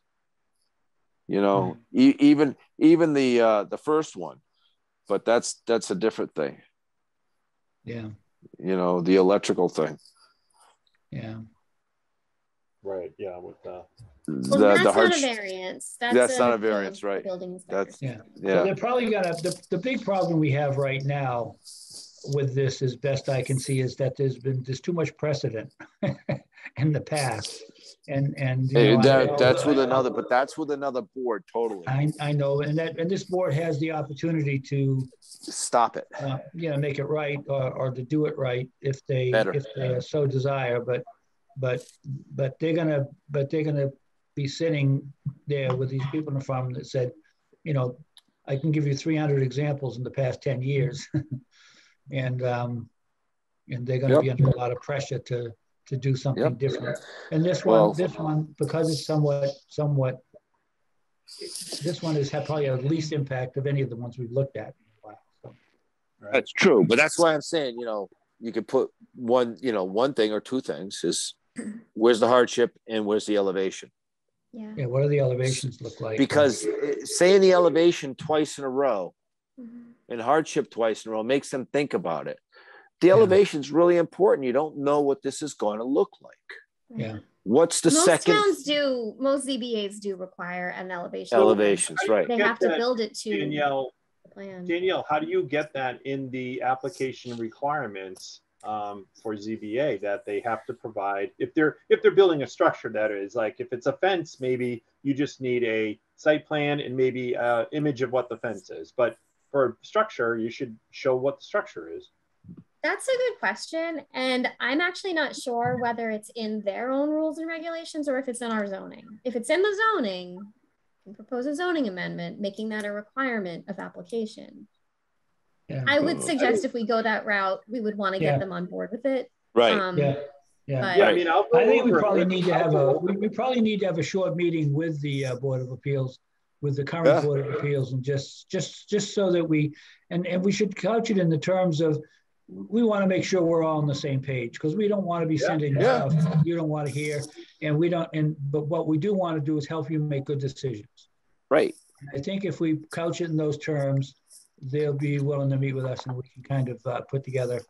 You know, e- even even the uh the first one, but that's that's a different thing. Yeah, You know, the electrical thing. yeah. Right. Yeah. With uh, well, the that's the not a variance that's, That's not a buil- variance, right. building inspector. That's- Yeah. So Yeah. they're probably gonna, the, the big problem we have right now with this, as best I can see, is that there's been, there's too much precedent in the past. And, and. you Hey, know, that, know- that's with another, but that's with another board totally. I, I know, and that, and this board has the opportunity to, Stop it. uh, you know, make it right or, or to do it right if they, Better. if they so desire, but, but, but they're gonna, but they're gonna be sitting there with these people in the farm that said, you know, I can give you three hundred examples in the past ten years. And, um, and they're gonna Yep. be under a lot of pressure to, to do something Yep. different. And this Well- one, this one, because it's somewhat, somewhat, this one has had probably the least impact of any of the ones we've looked at. in a while, so. That's true, but that's why I'm saying, you know, you could put one, you know, one thing or two things is where's the hardship and where's the elevation? Yeah Yeah, what do the elevations look like? Because eh, saying the elevation twice in a row Mhm. and hardship twice in a row makes them think about it. the elevation's really important. You don't know what this is going to look like. Yeah. What's the most second towns do, most ZBAs do require an elevation. elevations, right? They have to build it to Danielle, the plan. Danielle, how do you get that in the application requirements um, for ZBA that they have to provide if they're if they're building a structure that is like if it's a fence, maybe you just need a site plan and maybe a image of what the fence is. But for a structure, you should show what the structure is. That's a good question. And I'm actually not sure whether it's in their own rules and regulations or if it's in our zoning. If it's in the zoning, can propose a zoning amendment, making that a requirement of application. Yeah. I would suggest if we go that route, we would want to Yeah. get them on board with it. Right. Um, Yeah. Yeah. but- Yeah, I mean, I'll I think we over it probably need to have a, we, we probably need to have a short meeting with the uh, Board of Appeals, with the current Yeah. Board of Appeals and just, just, just so that we, and, and we should couch it in the terms of, we want to make sure we're all on the same page because we don't want to be Yeah. sending Yeah. stuff you don't want to hear. And we don't, and, but what we do want to do is help you make good decisions. Right. I think if we couch it in those terms, they'll be willing to meet with us and we can kind of uh, put together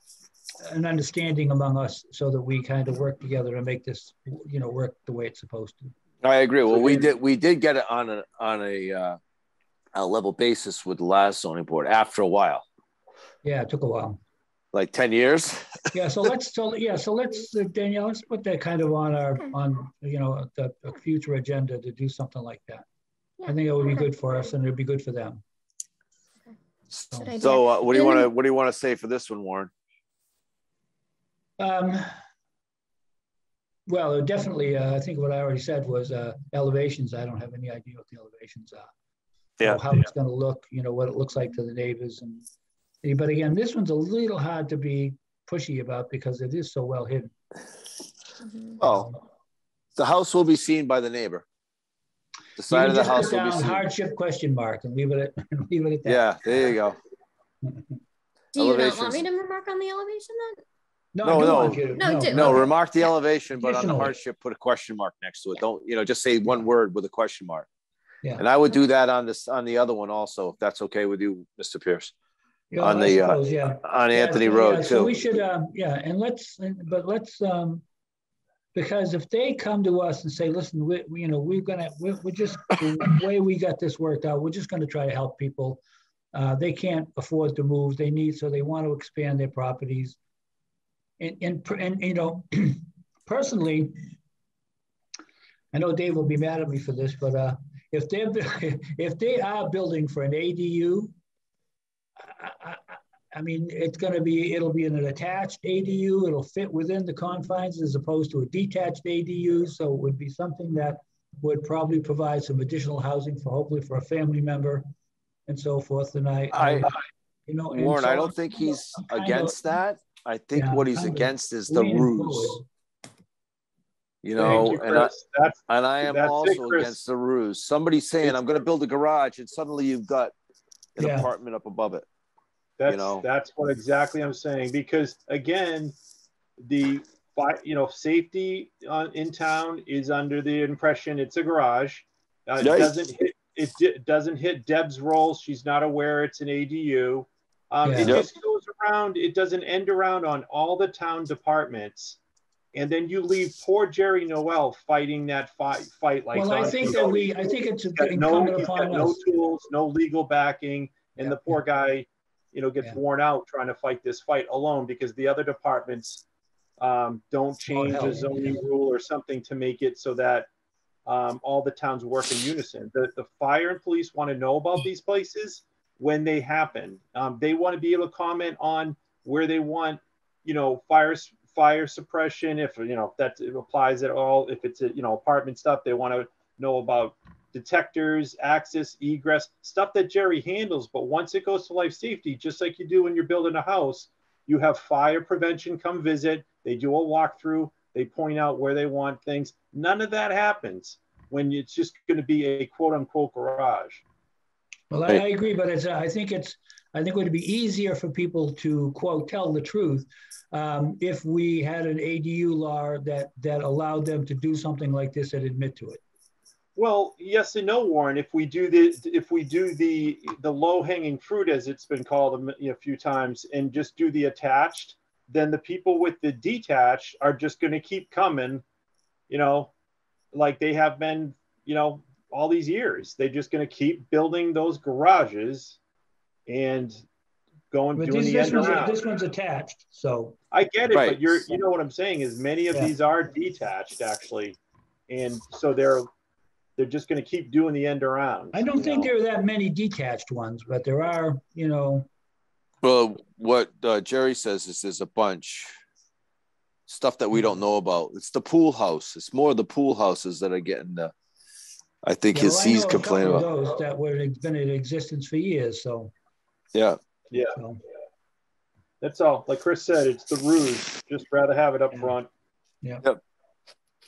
an understanding among us so that we kind of work together to make this, you know, work the way it's supposed to. I agree. Well, So we then- did we did get it on a on a uh, a level basis with the last zoning board after a while, Yeah, it took a while. like ten years. Yeah, so let's, so, yeah, so let's, uh, Danielle, let's put that kind of on our, on, you know, the, a future agenda to do something like that. I think it would be good for us and it'd be good for them. Good idea. So, uh, what do you want to what do you want to say for this one, Warren? Um, well, definitely, uh, I think what I already said was, uh, elevations. I don't have any idea what the elevations are. Yeah. Or How it's gonna look, you know, what it looks like to the neighbors and, but again, this one's a little hard to be pushy about because it is so well hidden. Mhm. Oh, the house will be seen by the neighbor. The You side can of the just put house will be down seen. Hardship question mark and leave it at, leave it at that. Yeah, there you go. Do you not want me to remark on the elevation then? No, No, I do no. to- No, do. No, remark the elevation, but on the hardship, put a question mark next to it. Don't, you know, just say one word with a question mark. Yeah. And I would do that on this, on the other one also, if that's okay with you, Mr. Pierce, Yeah, on I the, uh, yeah. on Yeah, Anthony so- yeah, Road So we should, um, yeah, and let's, but let's, um, because if they come to us and say, listen, we, you know, we're gonna, we're, we're just, the way we got this worked out, we're just gonna try to help people. Uh, they can't afford to move, they need, so they want to expand their properties. And, and, and, you know, personally, I know Dave will be mad at me for this, but, uh, if they're, if they are building for an ADU, I mean, it's gonna be, it'll be in an attached ADU, it'll fit within the confines as opposed to a detached ADU, so it would be something that would probably provide some additional housing for, hopefully for a family member and so forth, and I, I, you know. Warren, so I don't think he's I'm of against that. I think Yeah, what he's against is the leaning ruse, forward. you know, you, and I, that's, and I am That's it, also Chris. against the ruse. Somebody saying, It's- I'm gonna build a garage and suddenly you've got an Yeah. apartment up above it. That's know? that's what exactly I'm saying because again, the you know safety uh, in town is under the impression it's a garage. Uh, it doesn't hit it di- doesn't hit Deb's roles. She's not aware it's an ADU. Um, It just goes around. It doesn't end around on all the town departments. And then you leave poor Jerry Noel fighting that fight, fight like Well, I think that we, I think it's He's got no, incumbent he's got upon no us. tools, no legal backing, and Yeah. the poor guy, you know, gets Yeah. worn out trying to fight this fight alone because the other departments um, don't change help. a zoning rule or something to make it so that um, all the towns work in unison. The, the fire and police want to know about these places when they happen. Um, they want to be able to comment on where they want, you know, fire fire suppression. If you know that applies at all. If it's a, you know apartment stuff, they want to know about detectors, access, egress, stuff that Jerry handles. But once it goes to life safety, just like you do when you're building a house, you have fire prevention come visit. They do a walkthrough. They point out where they want things. None of that happens when it's just going to be a quote unquote garage. Well, I, I agree, but it's, uh, I think it's, I think it would be easier for people to quote, tell the truth. Um, if we had an ADU law that, that allowed them to do something like this and admit to it. Well, yes and no, Warren. If we do the if we do the the low hanging fruit, as it's been called a, m- you know, a few times, and just do the attached, then the people with the detached are just going to keep coming, you know, like they have been, you know, all these years. They're just going to keep building those garages and going But doing this, the this one's, this one's attached, so, I get it, Right. but you're you know what I'm saying is many of Yeah. these are detached actually, and so they're they're just going to keep doing the end around. I don't think there are that many detached ones, but there are, you know, Well, what uh, Jerry says is there's a bunch stuff that we don't know about. It's the pool house. It's more of the pool houses that are getting the. I think yeah, his well, I C's know a complain couple about. those that were, been in existence for years, so, Yeah, so, That's all. Like Chris said, it's the ruse. Just rather have it up front. Yeah. front.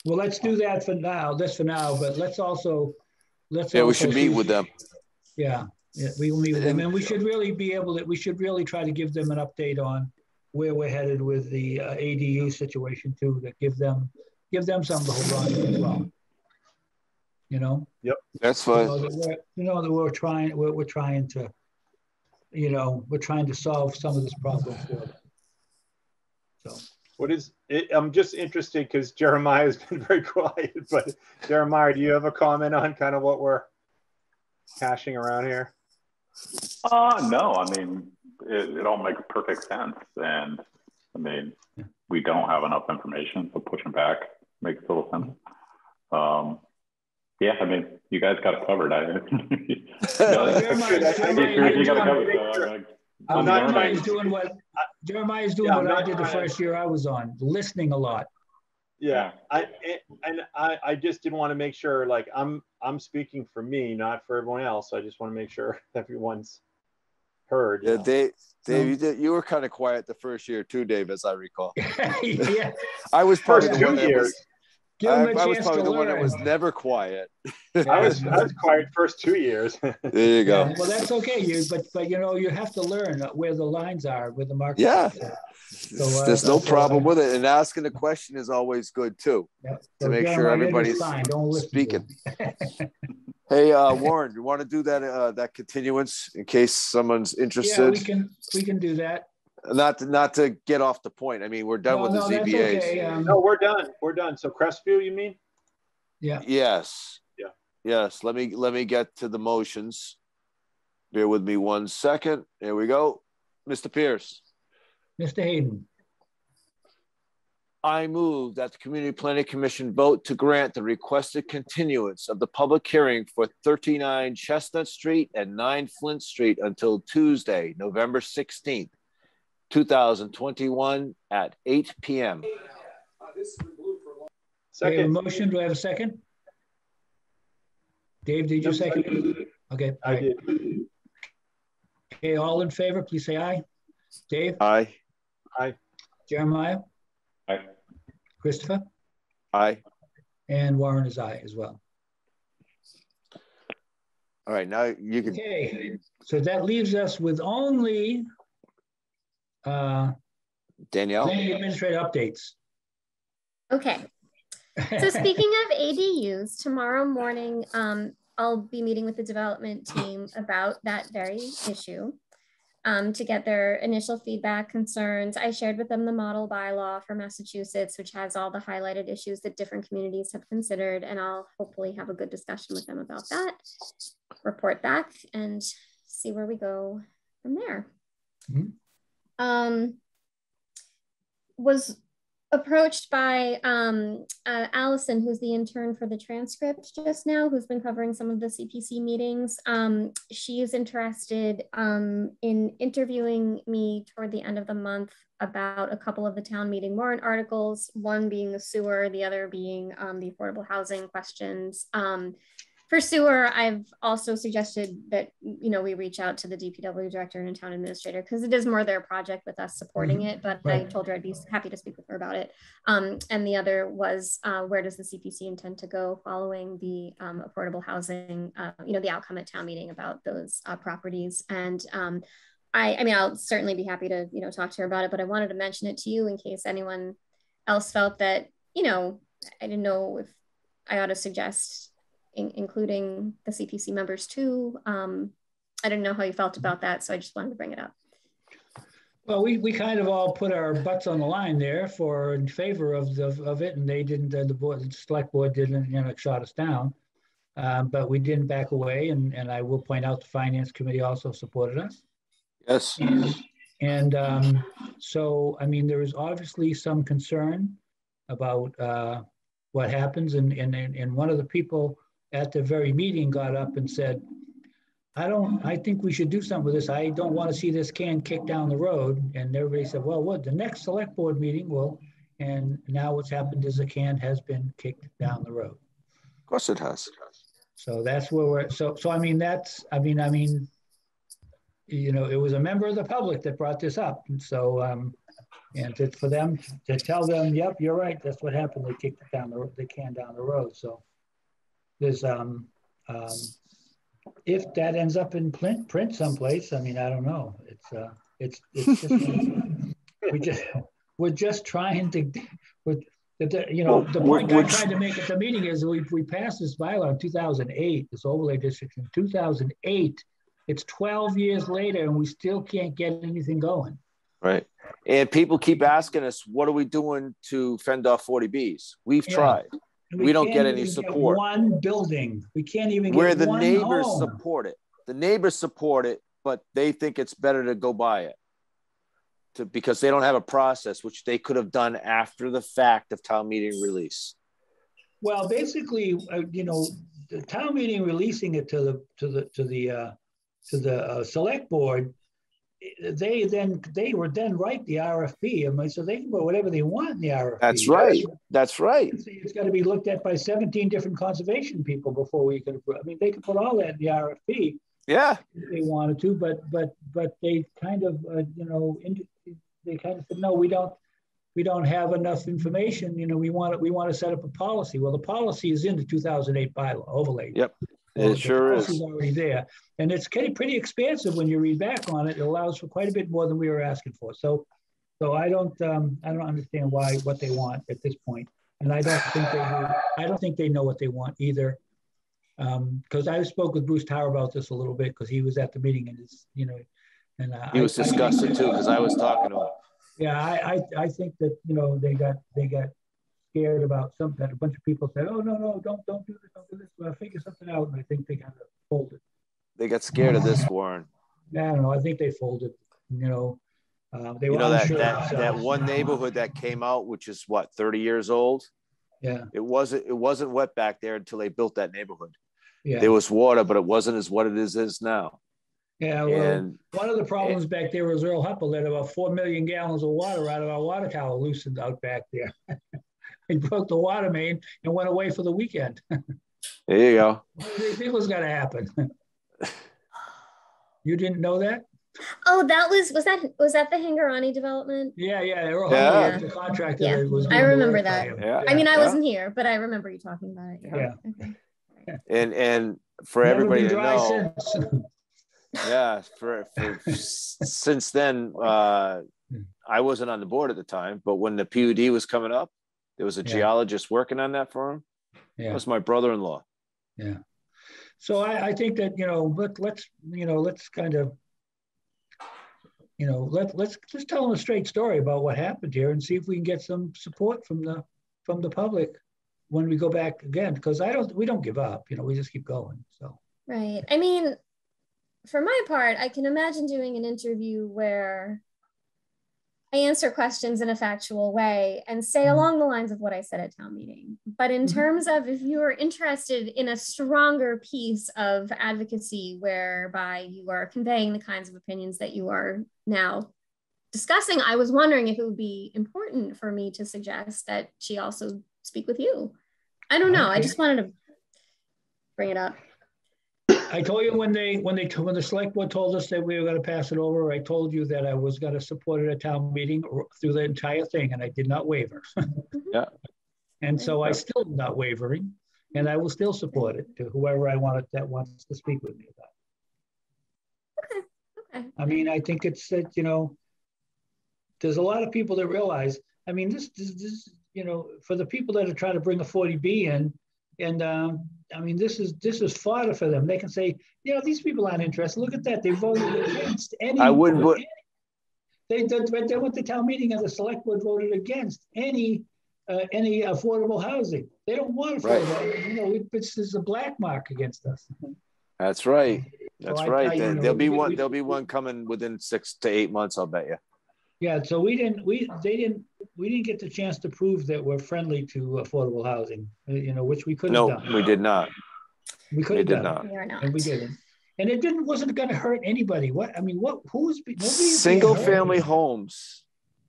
Well, let's do that for now, this for now, but let's also, let's. yeah. We also should meet see- with them. Yeah, yeah, we will meet with them, And- and we should really be able to, we should really try to give them an update on where we're headed with the uh, ADU situation too, to give them, give them something to hold on to as well. You know? Yep, that's You fine. know, that we're, you know, that we're trying, we're, we're trying to, you know, we're trying to solve some of this problem for them. So, What is it? I'm just interested because Jeremiah has been very quiet. But Jeremiah, do you have a comment on kind of what we're hashing around here? Uh, no, I mean, it, it all makes perfect sense. And I mean, we don't have enough information, so pushing back makes total sense. Um, yeah, I mean, you guys got it covered. I, Well, No, Jeremiah- I- I- Jeremiah- you got it covered. Jeremiah- So, like, I'm I'm not learning. Jeremiah's doing what, Jeremiah's doing Yeah, what I'm I did the trying- first year I was on, listening a lot. Yeah, I and I I just didn't want to make sure like I'm I'm speaking for me, not for everyone else. I just want to make sure everyone's heard. you Yeah, know. Dave. Dave, you, did, you were kind of quiet the first year too, Dave, as I recall. Yeah, I was First probably the two one that years, was. Give I, him a I was probably to the one that was never quiet. I was I was quiet first two years. There you go. Yeah, Well, that's okay, you, but, but you know, you have to learn where the lines are, where the market. Yeah. So, uh, There's no problem with it, and asking a question is always good too. Yeah. to make sure everybody's. Don't speaking. Hey, uh, Warren, you want to do that uh, that continuance in case someone's interested? Yeah, interested? we can, we can do that. Not to, not to get off the point. I mean, we're done No, with the no, that's ZBAs. okay. Um, no, we're done. We're done. So Crestview, you mean? Yeah, Yes. Yeah. Yes. Let me let me get to the motions. Bear with me one second. Here we go. Mr. Pierce. Mr. Hayden, I move that the Community Planning Commission vote to grant the requested continuance of the public hearing for 39 Chestnut Street and 9 Flint Street until Tuesday, November 16th, 2021 at 8 p.m. we have a Second, motion, do I have a second? Dave, did you Yep, second? Okay, all I right. did. Okay, all in favor, please say aye. Dave, Aye. Aye. Jeremiah, Aye. Christopher, Aye. and Warren is aye as well. All right. Now you can. Okay, so that leaves us with only uh, Danielle. planning administrative updates. Okay. So speaking of ADUs, tomorrow morning, um, I'll be meeting with the development team about that very issue um, to get their initial feedback, concerns. I shared with them the model bylaw for Massachusetts, which has all the highlighted issues that different communities have considered, and I'll hopefully have a good discussion with them about that, report back, and see where we go from there. Mhm. Um, was approached by um, uh, Allison, who's the intern for the transcript just now, who's been covering some of the CPC meetings. Um, she is interested um, in interviewing me toward the end of the month about a couple of the town meeting warrant articles, one being the sewer, the other being um, the affordable housing questions. For sewer, I've also suggested that you know we reach out to the DPW director and a town administrator because it is more their project with us supporting it. But I told her I'd be happy to speak with her about it. Um, and the other was uh, where does the CPC intend to go following the um, affordable housing, uh, you know, the outcome at town meeting about those uh, properties. And um, I, I mean, I'll certainly be happy to you know talk to her about it. But I wanted to mention it to you in case anyone else felt that you know I didn't know if I ought to suggest in, including the CPC members too. Um, I didn't know how you felt about that, so I just wanted to bring it up. Well, we, we kind of all put our butts on the line there for in favor of the, of it, and they didn't, uh, the board, the select board didn't, you know, shot us down. Um, but we didn't back away, and, and I will point out the finance committee also supported us. Yes. And, and um, so, I mean, there is obviously some concern about uh, what happens, and, and, and one of the people at the very meeting got up and said, I don't, I think we should do something with this. I don't want to see this can kicked down the road. And everybody said, well, what, the next select board meeting will, and now what's happened is the can has been kicked down the road. Of course it has. So that's where we're, so, so I mean, that's, I mean, I mean, you know, it was a member of the public that brought this up. And so, um, and to, for them to tell them, yep, you're right, that's what happened. They kicked it down the, the can down the road. So there's, um, um, if that ends up in print, print someplace, I mean, I don't know. It's, uh, it's, it's just, we just, we're just trying to, with, the, you know, the point I'm trying to make at the meeting is we, we passed this bylaw in 2008, this overlay district in 2008. It's 12 years later and we still can't get anything going. Right. And people keep asking us, what are we doing to fend off 40Bs? We've Yeah. tried. And We don't get any support. One building, we can't even Where get the neighbors home. support it. The neighbors support it, but they think it's better to go buy it. To, because they don't have a process, which they could have done after the fact of town meeting release. Well, basically, uh, you know, the town meeting releasing it to the, to the, to the, uh, to the uh, select board, they then, they were then write the RFP. I mean, so they can put whatever they want in the RFP. That's right. That's right. It's- got to be looked at by 17 different conservation people before we can, approve. I mean, they could put all that in the RFP Yeah. if they wanted to, but, but, but they kind of, uh, you know, they kind of said, no, we don't, we don't have enough information, you know, we want to, we want to set up a policy. Well, the policy is in the 2008 bylaw overlay. Yep. Well, It the sure is. Already there, and it's pretty, pretty expansive when you read back on it. It allows for quite a bit more than we were asking for. So, so I don't, um, I don't understand why, what they want at this. And I don't think they, know- I don't think they know what they want either. Um, because I spoke with Bruce Tower about this a little bit, because he was at the meeting and it's, you know, and. uh, He was I- I think disgusted too, because I was talking to him. Yeah, I, I, I think that, you know, they got, they got scared about something. A bunch of people said, oh, no, no, don't, don't do this, don't do this. Well, figure something out. And I think they kind of folded. They got scared of this, Warren. I don't know. I think they folded, you know. Uh, they You were know that that that one neighborhood that came out, which is what, 30 years old? Yeah, It wasn't it wasn't wet back there until they built that neighborhood. yeah. There was water, but it wasn't as what it is is now. Yeah, well, And one of the problems back there was Earl Huppel let about four million gallons of water out of our water tower loosened out back there. He broke the water main and went away for the weekend. there you go. What do you think was gonna happen? You didn't know that? Oh, that was was that was that the Giangrande development? Yeah, yeah, Earl Yeah. Huppel was the contractor. Yeah, was I remember that. Yeah. I mean, I Yeah. wasn't here, but I remember you talking about it. Yeah. Okay. And and for Never everybody to know, since. yeah, for, for since then, uh, Hmm. I wasn't on the board at the time, but when the PUD was coming up, there was a Yeah. geologist working on that for him. That Yeah. was my brother-in-law. Yeah. So I, I think that, you know, let, let's, you know, let's kind of, you know, let, let's just tell them a straight story about what happened here and see if we can get some support from the, from the public when we go back again, because I don't, we don't give up, you know, we just keep going, so. Right. I mean, for my part, I can imagine doing an interview where I answer questions in a factual way and say Mhm. along the lines of what I said at town meeting. But in Mhm. terms of if you are interested in a stronger piece of advocacy whereby you are conveying the kinds of opinions that you are now discussing, I was wondering if it would be important for me to suggest that she also speak with you. I don't know. I just wanted to bring it up. I told you when they, when they, when the select board told us that we were gonna pass it over, I told you that I was gonna support it at town meeting through the entire thing, and I did not waver. Mm-hmm. Yeah. And so I still am not wavering, and I will still support it to whoever I want it that wants to speak with me about. I mean, I think it's that, you know, there's a lot of people that realize, I mean, this, this, this, you know, for the people that are trying to bring a 40B in, and um, I mean, this is this is fodder for them. They can say, you know, these people aren't interested. Look at that. They voted against any. I wouldn't vote- they, they, they went to town meeting and the select board voted against any uh, any affordable housing. They don't want affordable. Right. You know, it- it's there's a black mark against us. That's right. So That's I- right. I, you There- know, there'll be we- one. we- There'll be one coming within six to eight months. I'll bet you. Yeah, so we didn't, we, they didn't, we didn't get the chance to prove that we're friendly to affordable housing, uh, you know, which we could have No, done. we did not. We could We have did done, not. We are not. and we didn't. And it didn't, wasn't gonna hurt anybody. What, I mean, what, who's, be- nobody's being Single hurt. family homes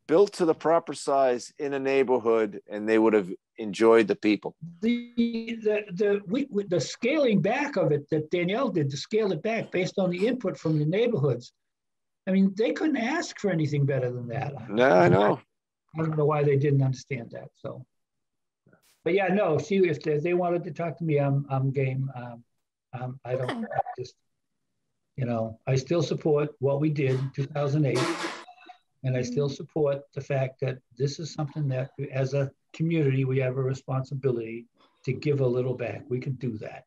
built to the proper size in a neighborhood, and they would have enjoyed the people. The, the, the, we, we- the scaling back of it that Danielle did to scale it back based on the input from the neighborhoods. I mean, they couldn't ask for anything better than that. No, I know. I don't know why they didn't understand that, so. But yeah, no, see, if they, they wanted to talk to me, I'm, I'm game. Um, um, I don't, Okay. I just, you know, I still support what we did in two thousand eight. And I still support the fact that this is something that, as a community, we have a responsibility to give a little back. We can do that,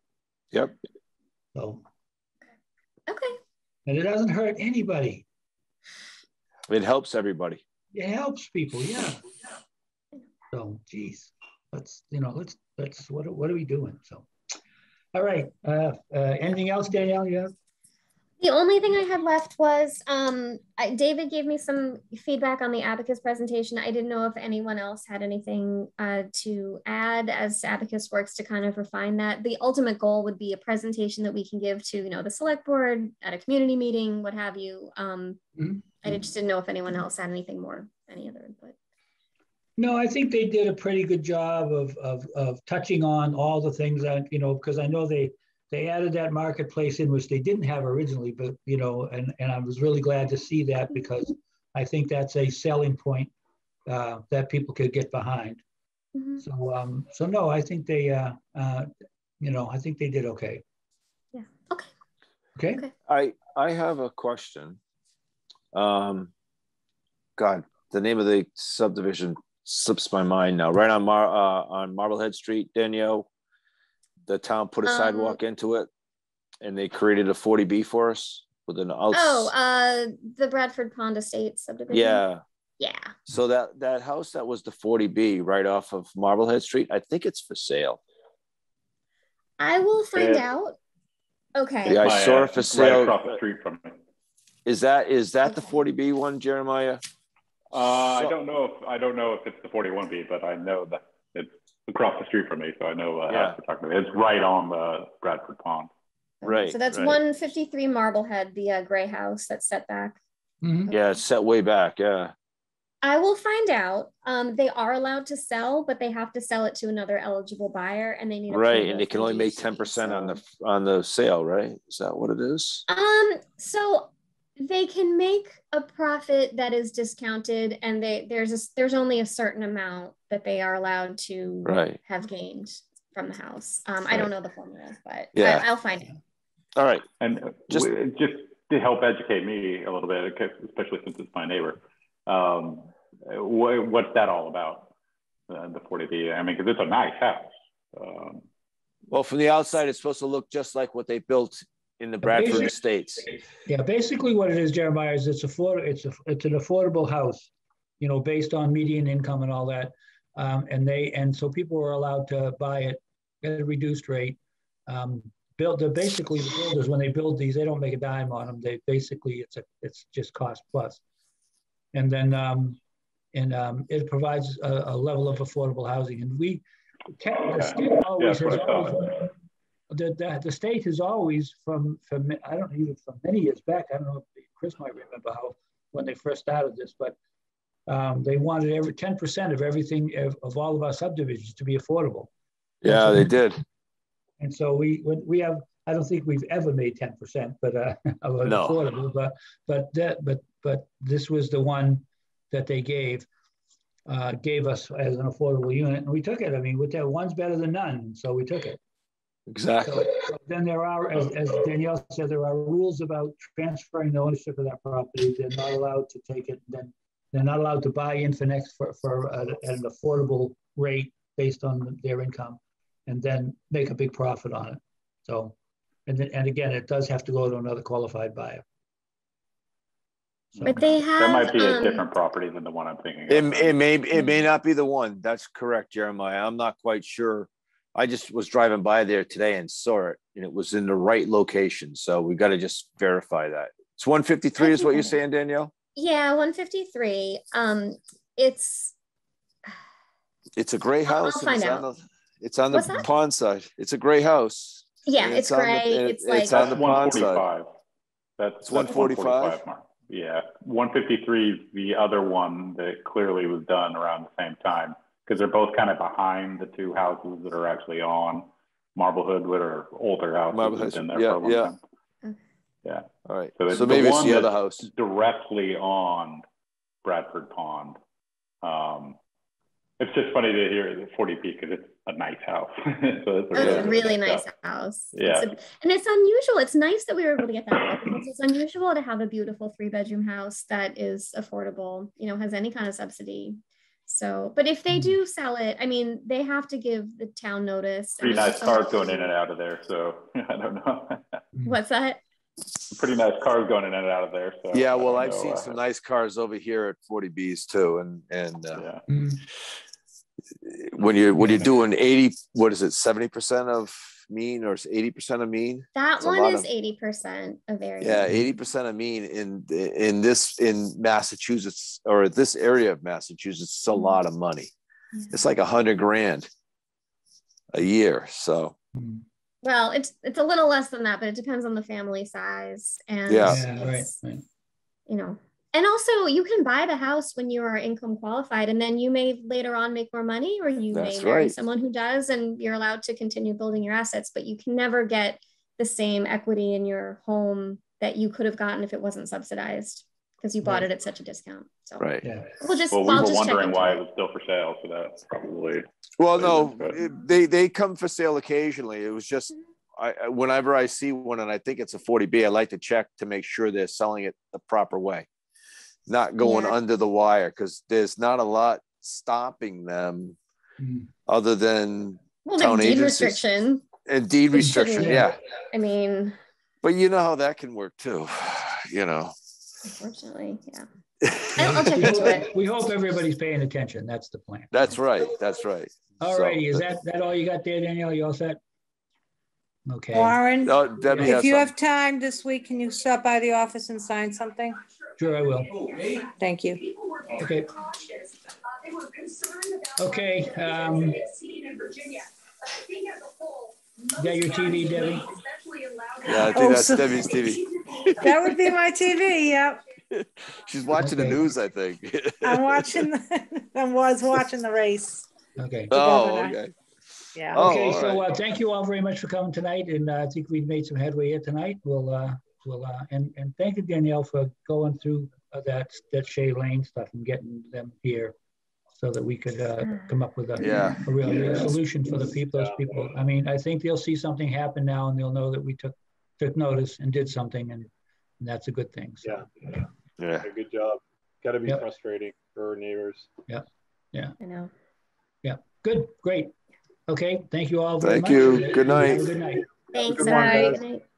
Yep. so. Okay. And it doesn't hurt anybody. It helps everybody. It helps people, yeah. So, geez, let's, you know, let's, let's, what, are- what are we doing? So, all right, uh, uh, anything else, Danielle? Yeah. The only thing I had left was um, I, David gave me some feedback on the Abacus presentation. I didn't know if anyone else had anything uh, to add as Abacus works to kind of refine that. The ultimate goal would be a presentation that we can give to, you know, the select board at a community meeting, what have you. Um, Mhm. I just didn't know if anyone else had anything more, any other input. No, I think they did a pretty good job of, of, of touching on all the things that, you know, because I know they, they added that marketplace in which they didn't have originally, but, you know, and, and I was really glad to see that because I think that's a selling point uh, that people could get behind. Mhm. So, um, so no, I think they, uh, uh, you know, I think they did okay. Yeah. Okay. Okay. Okay. I I have a question. Um, God, the name of the subdivision slips my mind now. Right on Mar uh, on Marblehead Street, Danielle. The town put a Um, sidewalk into it, and they created a 40B for us with an outs. Oh, uh, the Bradford Pond Estates subdivision. yeah. Yeah. So that that house that was the 40B right off of Marblehead Street, I think it's for sale. I will find Yeah. out. Okay. Yeah, I My, saw it for Right sale. across the street from me. Is that is that the 40B one, Jeremiah? Uh, I don't know if I don't know if it's the 41B, but I know that it's across the street from me, so I know uh, Yeah. how to talk about it. It's right on the Bradford Pond. Right. So that's right. 153 Marblehead, the uh, gray house that's set back. Mhm. Yeah, it's set way back. Yeah. I will find out. Um, they are allowed to sell, but they have to sell it to another eligible buyer, and they need Right, and they can only make ten percent on the on the sale, right? Is that what it is? Um, so they can make a profit that is discounted, and they there's a there's only a certain amount that they are allowed to Right. have gained from the house. Um, I don't know the formula, but Yeah. I, I'll find out. All right. And Just- just just to help educate me a little bit especially since it's my neighbor, um, what, what's that all about? Uh, the 40B. I mean, because it's a nice house. Um, Well, from the outside, it's supposed to look just like what they built in the Bradford basic- Estates. Yeah, basically what it is, Jeremiah, is it's afford, it's a, it's an affordable house, you know, based on median income and all that. Um, and they, and so people were allowed to buy it at a reduced rate. Um, build, they're basically the builders, when they build these, they don't make a dime on them. They basically, it's a, it's just cost plus. And then, um, and, um, it provides a, a level of affordable housing and we, the state always that's has what I thought. always the, the, the state has always from, from, I don't even from many years back, I don't know if Chris might remember how, when they first started this, but um, they wanted every ten percent of everything of, of all of our subdivisions to be affordable. Yeah, they did. And so we, we have, I don't think we've ever made ten percent, but, uh, of No. affordable, but, but that, but, but this was the one that they gave, uh, gave us as an affordable unit, and we took it. I mean, with that, one's better than none, so we took it. Exactly. So then there are, as, as Danielle said, there are rules about transferring the ownership of that property. They're not allowed to take it, then they're not allowed to buy in for next for, for at at an affordable rate based on their income and then make a big profit on it. So, and then, and again, it does have to go to another qualified buyer. So But they have. that might be a um, different property than the one I'm thinking It, of. it may it may not be the one. That's correct, Jeremiah. I'm not quite sure. I just was driving by there today and saw it, and it was in the right location. So we got to just verify that. It's 153 is what you're saying, Danielle? Yeah, 153. Um, it's It's a gray I'll- I'll house. and find it's out. on the it's on the What's that? pond side. It's a gray house. yeah, And it's, on the- gray. it- it's like it's on the pond side. 145. That's, that's 145? 145 mark. Yeah, 153 is the other one that clearly was done around the same time because they're both kind of behind the two houses that are actually on Marblehead, that are older houses that have Marblehead, been there yeah, for a long yeah. time. Yeah, All right. So So, it's the maybe it's the other house. directly on Bradford Pond. Um, it's just funny to hear the 40B because it's a nice house. so it's a That's a really, really nice nice house. house. Yeah. It's a- and it's unusual. It's nice that we were able to get that because it's unusual to have a beautiful three bedroom house that is affordable, you know, has any kind of subsidy. So, but if they Mm-hmm. do sell it, I mean, they have to give the town notice. Pretty nice cars going in and out of there. So I don't know. What's that? Pretty nice cars going in and out of there. So Yeah, well, I've know, seen uh, some nice cars over here at 40Bs too, and and uh, Yeah. Mm, when you're when you're doing 80, what is it, 70 percent of mean or 80 percent of mean? That It's one is of- 80% of area. Yeah, 80 percent of mean in in this in Massachusetts or this area of Massachusetts, it's a lot of money. Yeah. It's like a hundred grand a year. So mm. Well, it's it's a little less than that, but it depends on the family size and Yeah. Yeah, right, right. you know. And also, you can buy the house when you are income qualified, and then you may later on make more money, or you That's may marry right. someone who does, and you're allowed to continue building your assets. But you can never get the same equity in your home that you could have gotten if it wasn't subsidized because you bought Right. it at such a discount. So right. Yeah. we'll just Well, we I'll were just wondering why it. it was still for sale. So that's probably Well, no, it- they they come for sale occasionally. It was just I I- whenever I see one and I think it's a 40B, I like to check to make sure they're selling it the proper way, not going Yeah. under the wire because there's not a lot stopping them Mm. other than Well, town deed agencies. restriction. and deed It restriction. Yeah, I mean, but you know how that can work too. You know. unfortunately, yeah. I'll- I'll check We into hope- it. We hope everybody's paying attention. That's the plan. That's right. That's right. All So- righty, is that, that all you got there, Danielle? You all set? Okay, Warren, Oh, Debbie if you something. have time this week, can you stop by the office and sign something? Sure I will. Thank you. Okay. Okay, um, is that your TV, Debbie? Yeah, I think Oh, that's so- Debbie's TV. That would be my TV, yep. She's watching the news, I think. I'm watching, I was watching the race, Okay. oh, okay. yeah. Oh, Okay, all so right. uh, thank you all very much for coming tonight, and uh, I think we've made some headway here tonight. We'll, uh, we'll, uh, and, and thank you, Danielle, for going through uh, that, that Shea Lane stuff and getting them here so that we could uh, come up with a, Yeah. a real, real solution for the people, those people. I mean, I think they'll see something happen now and they'll know that we took, took notice and did something, and, and that's a good thing. So, Yeah, Yeah. a good job. Got to be Yep. frustrating for neighbors. Yeah, yeah. I know. Yeah. Good, great. Okay, thank you all very Thank much. you. Good night. Good night. Thanks. Good morning,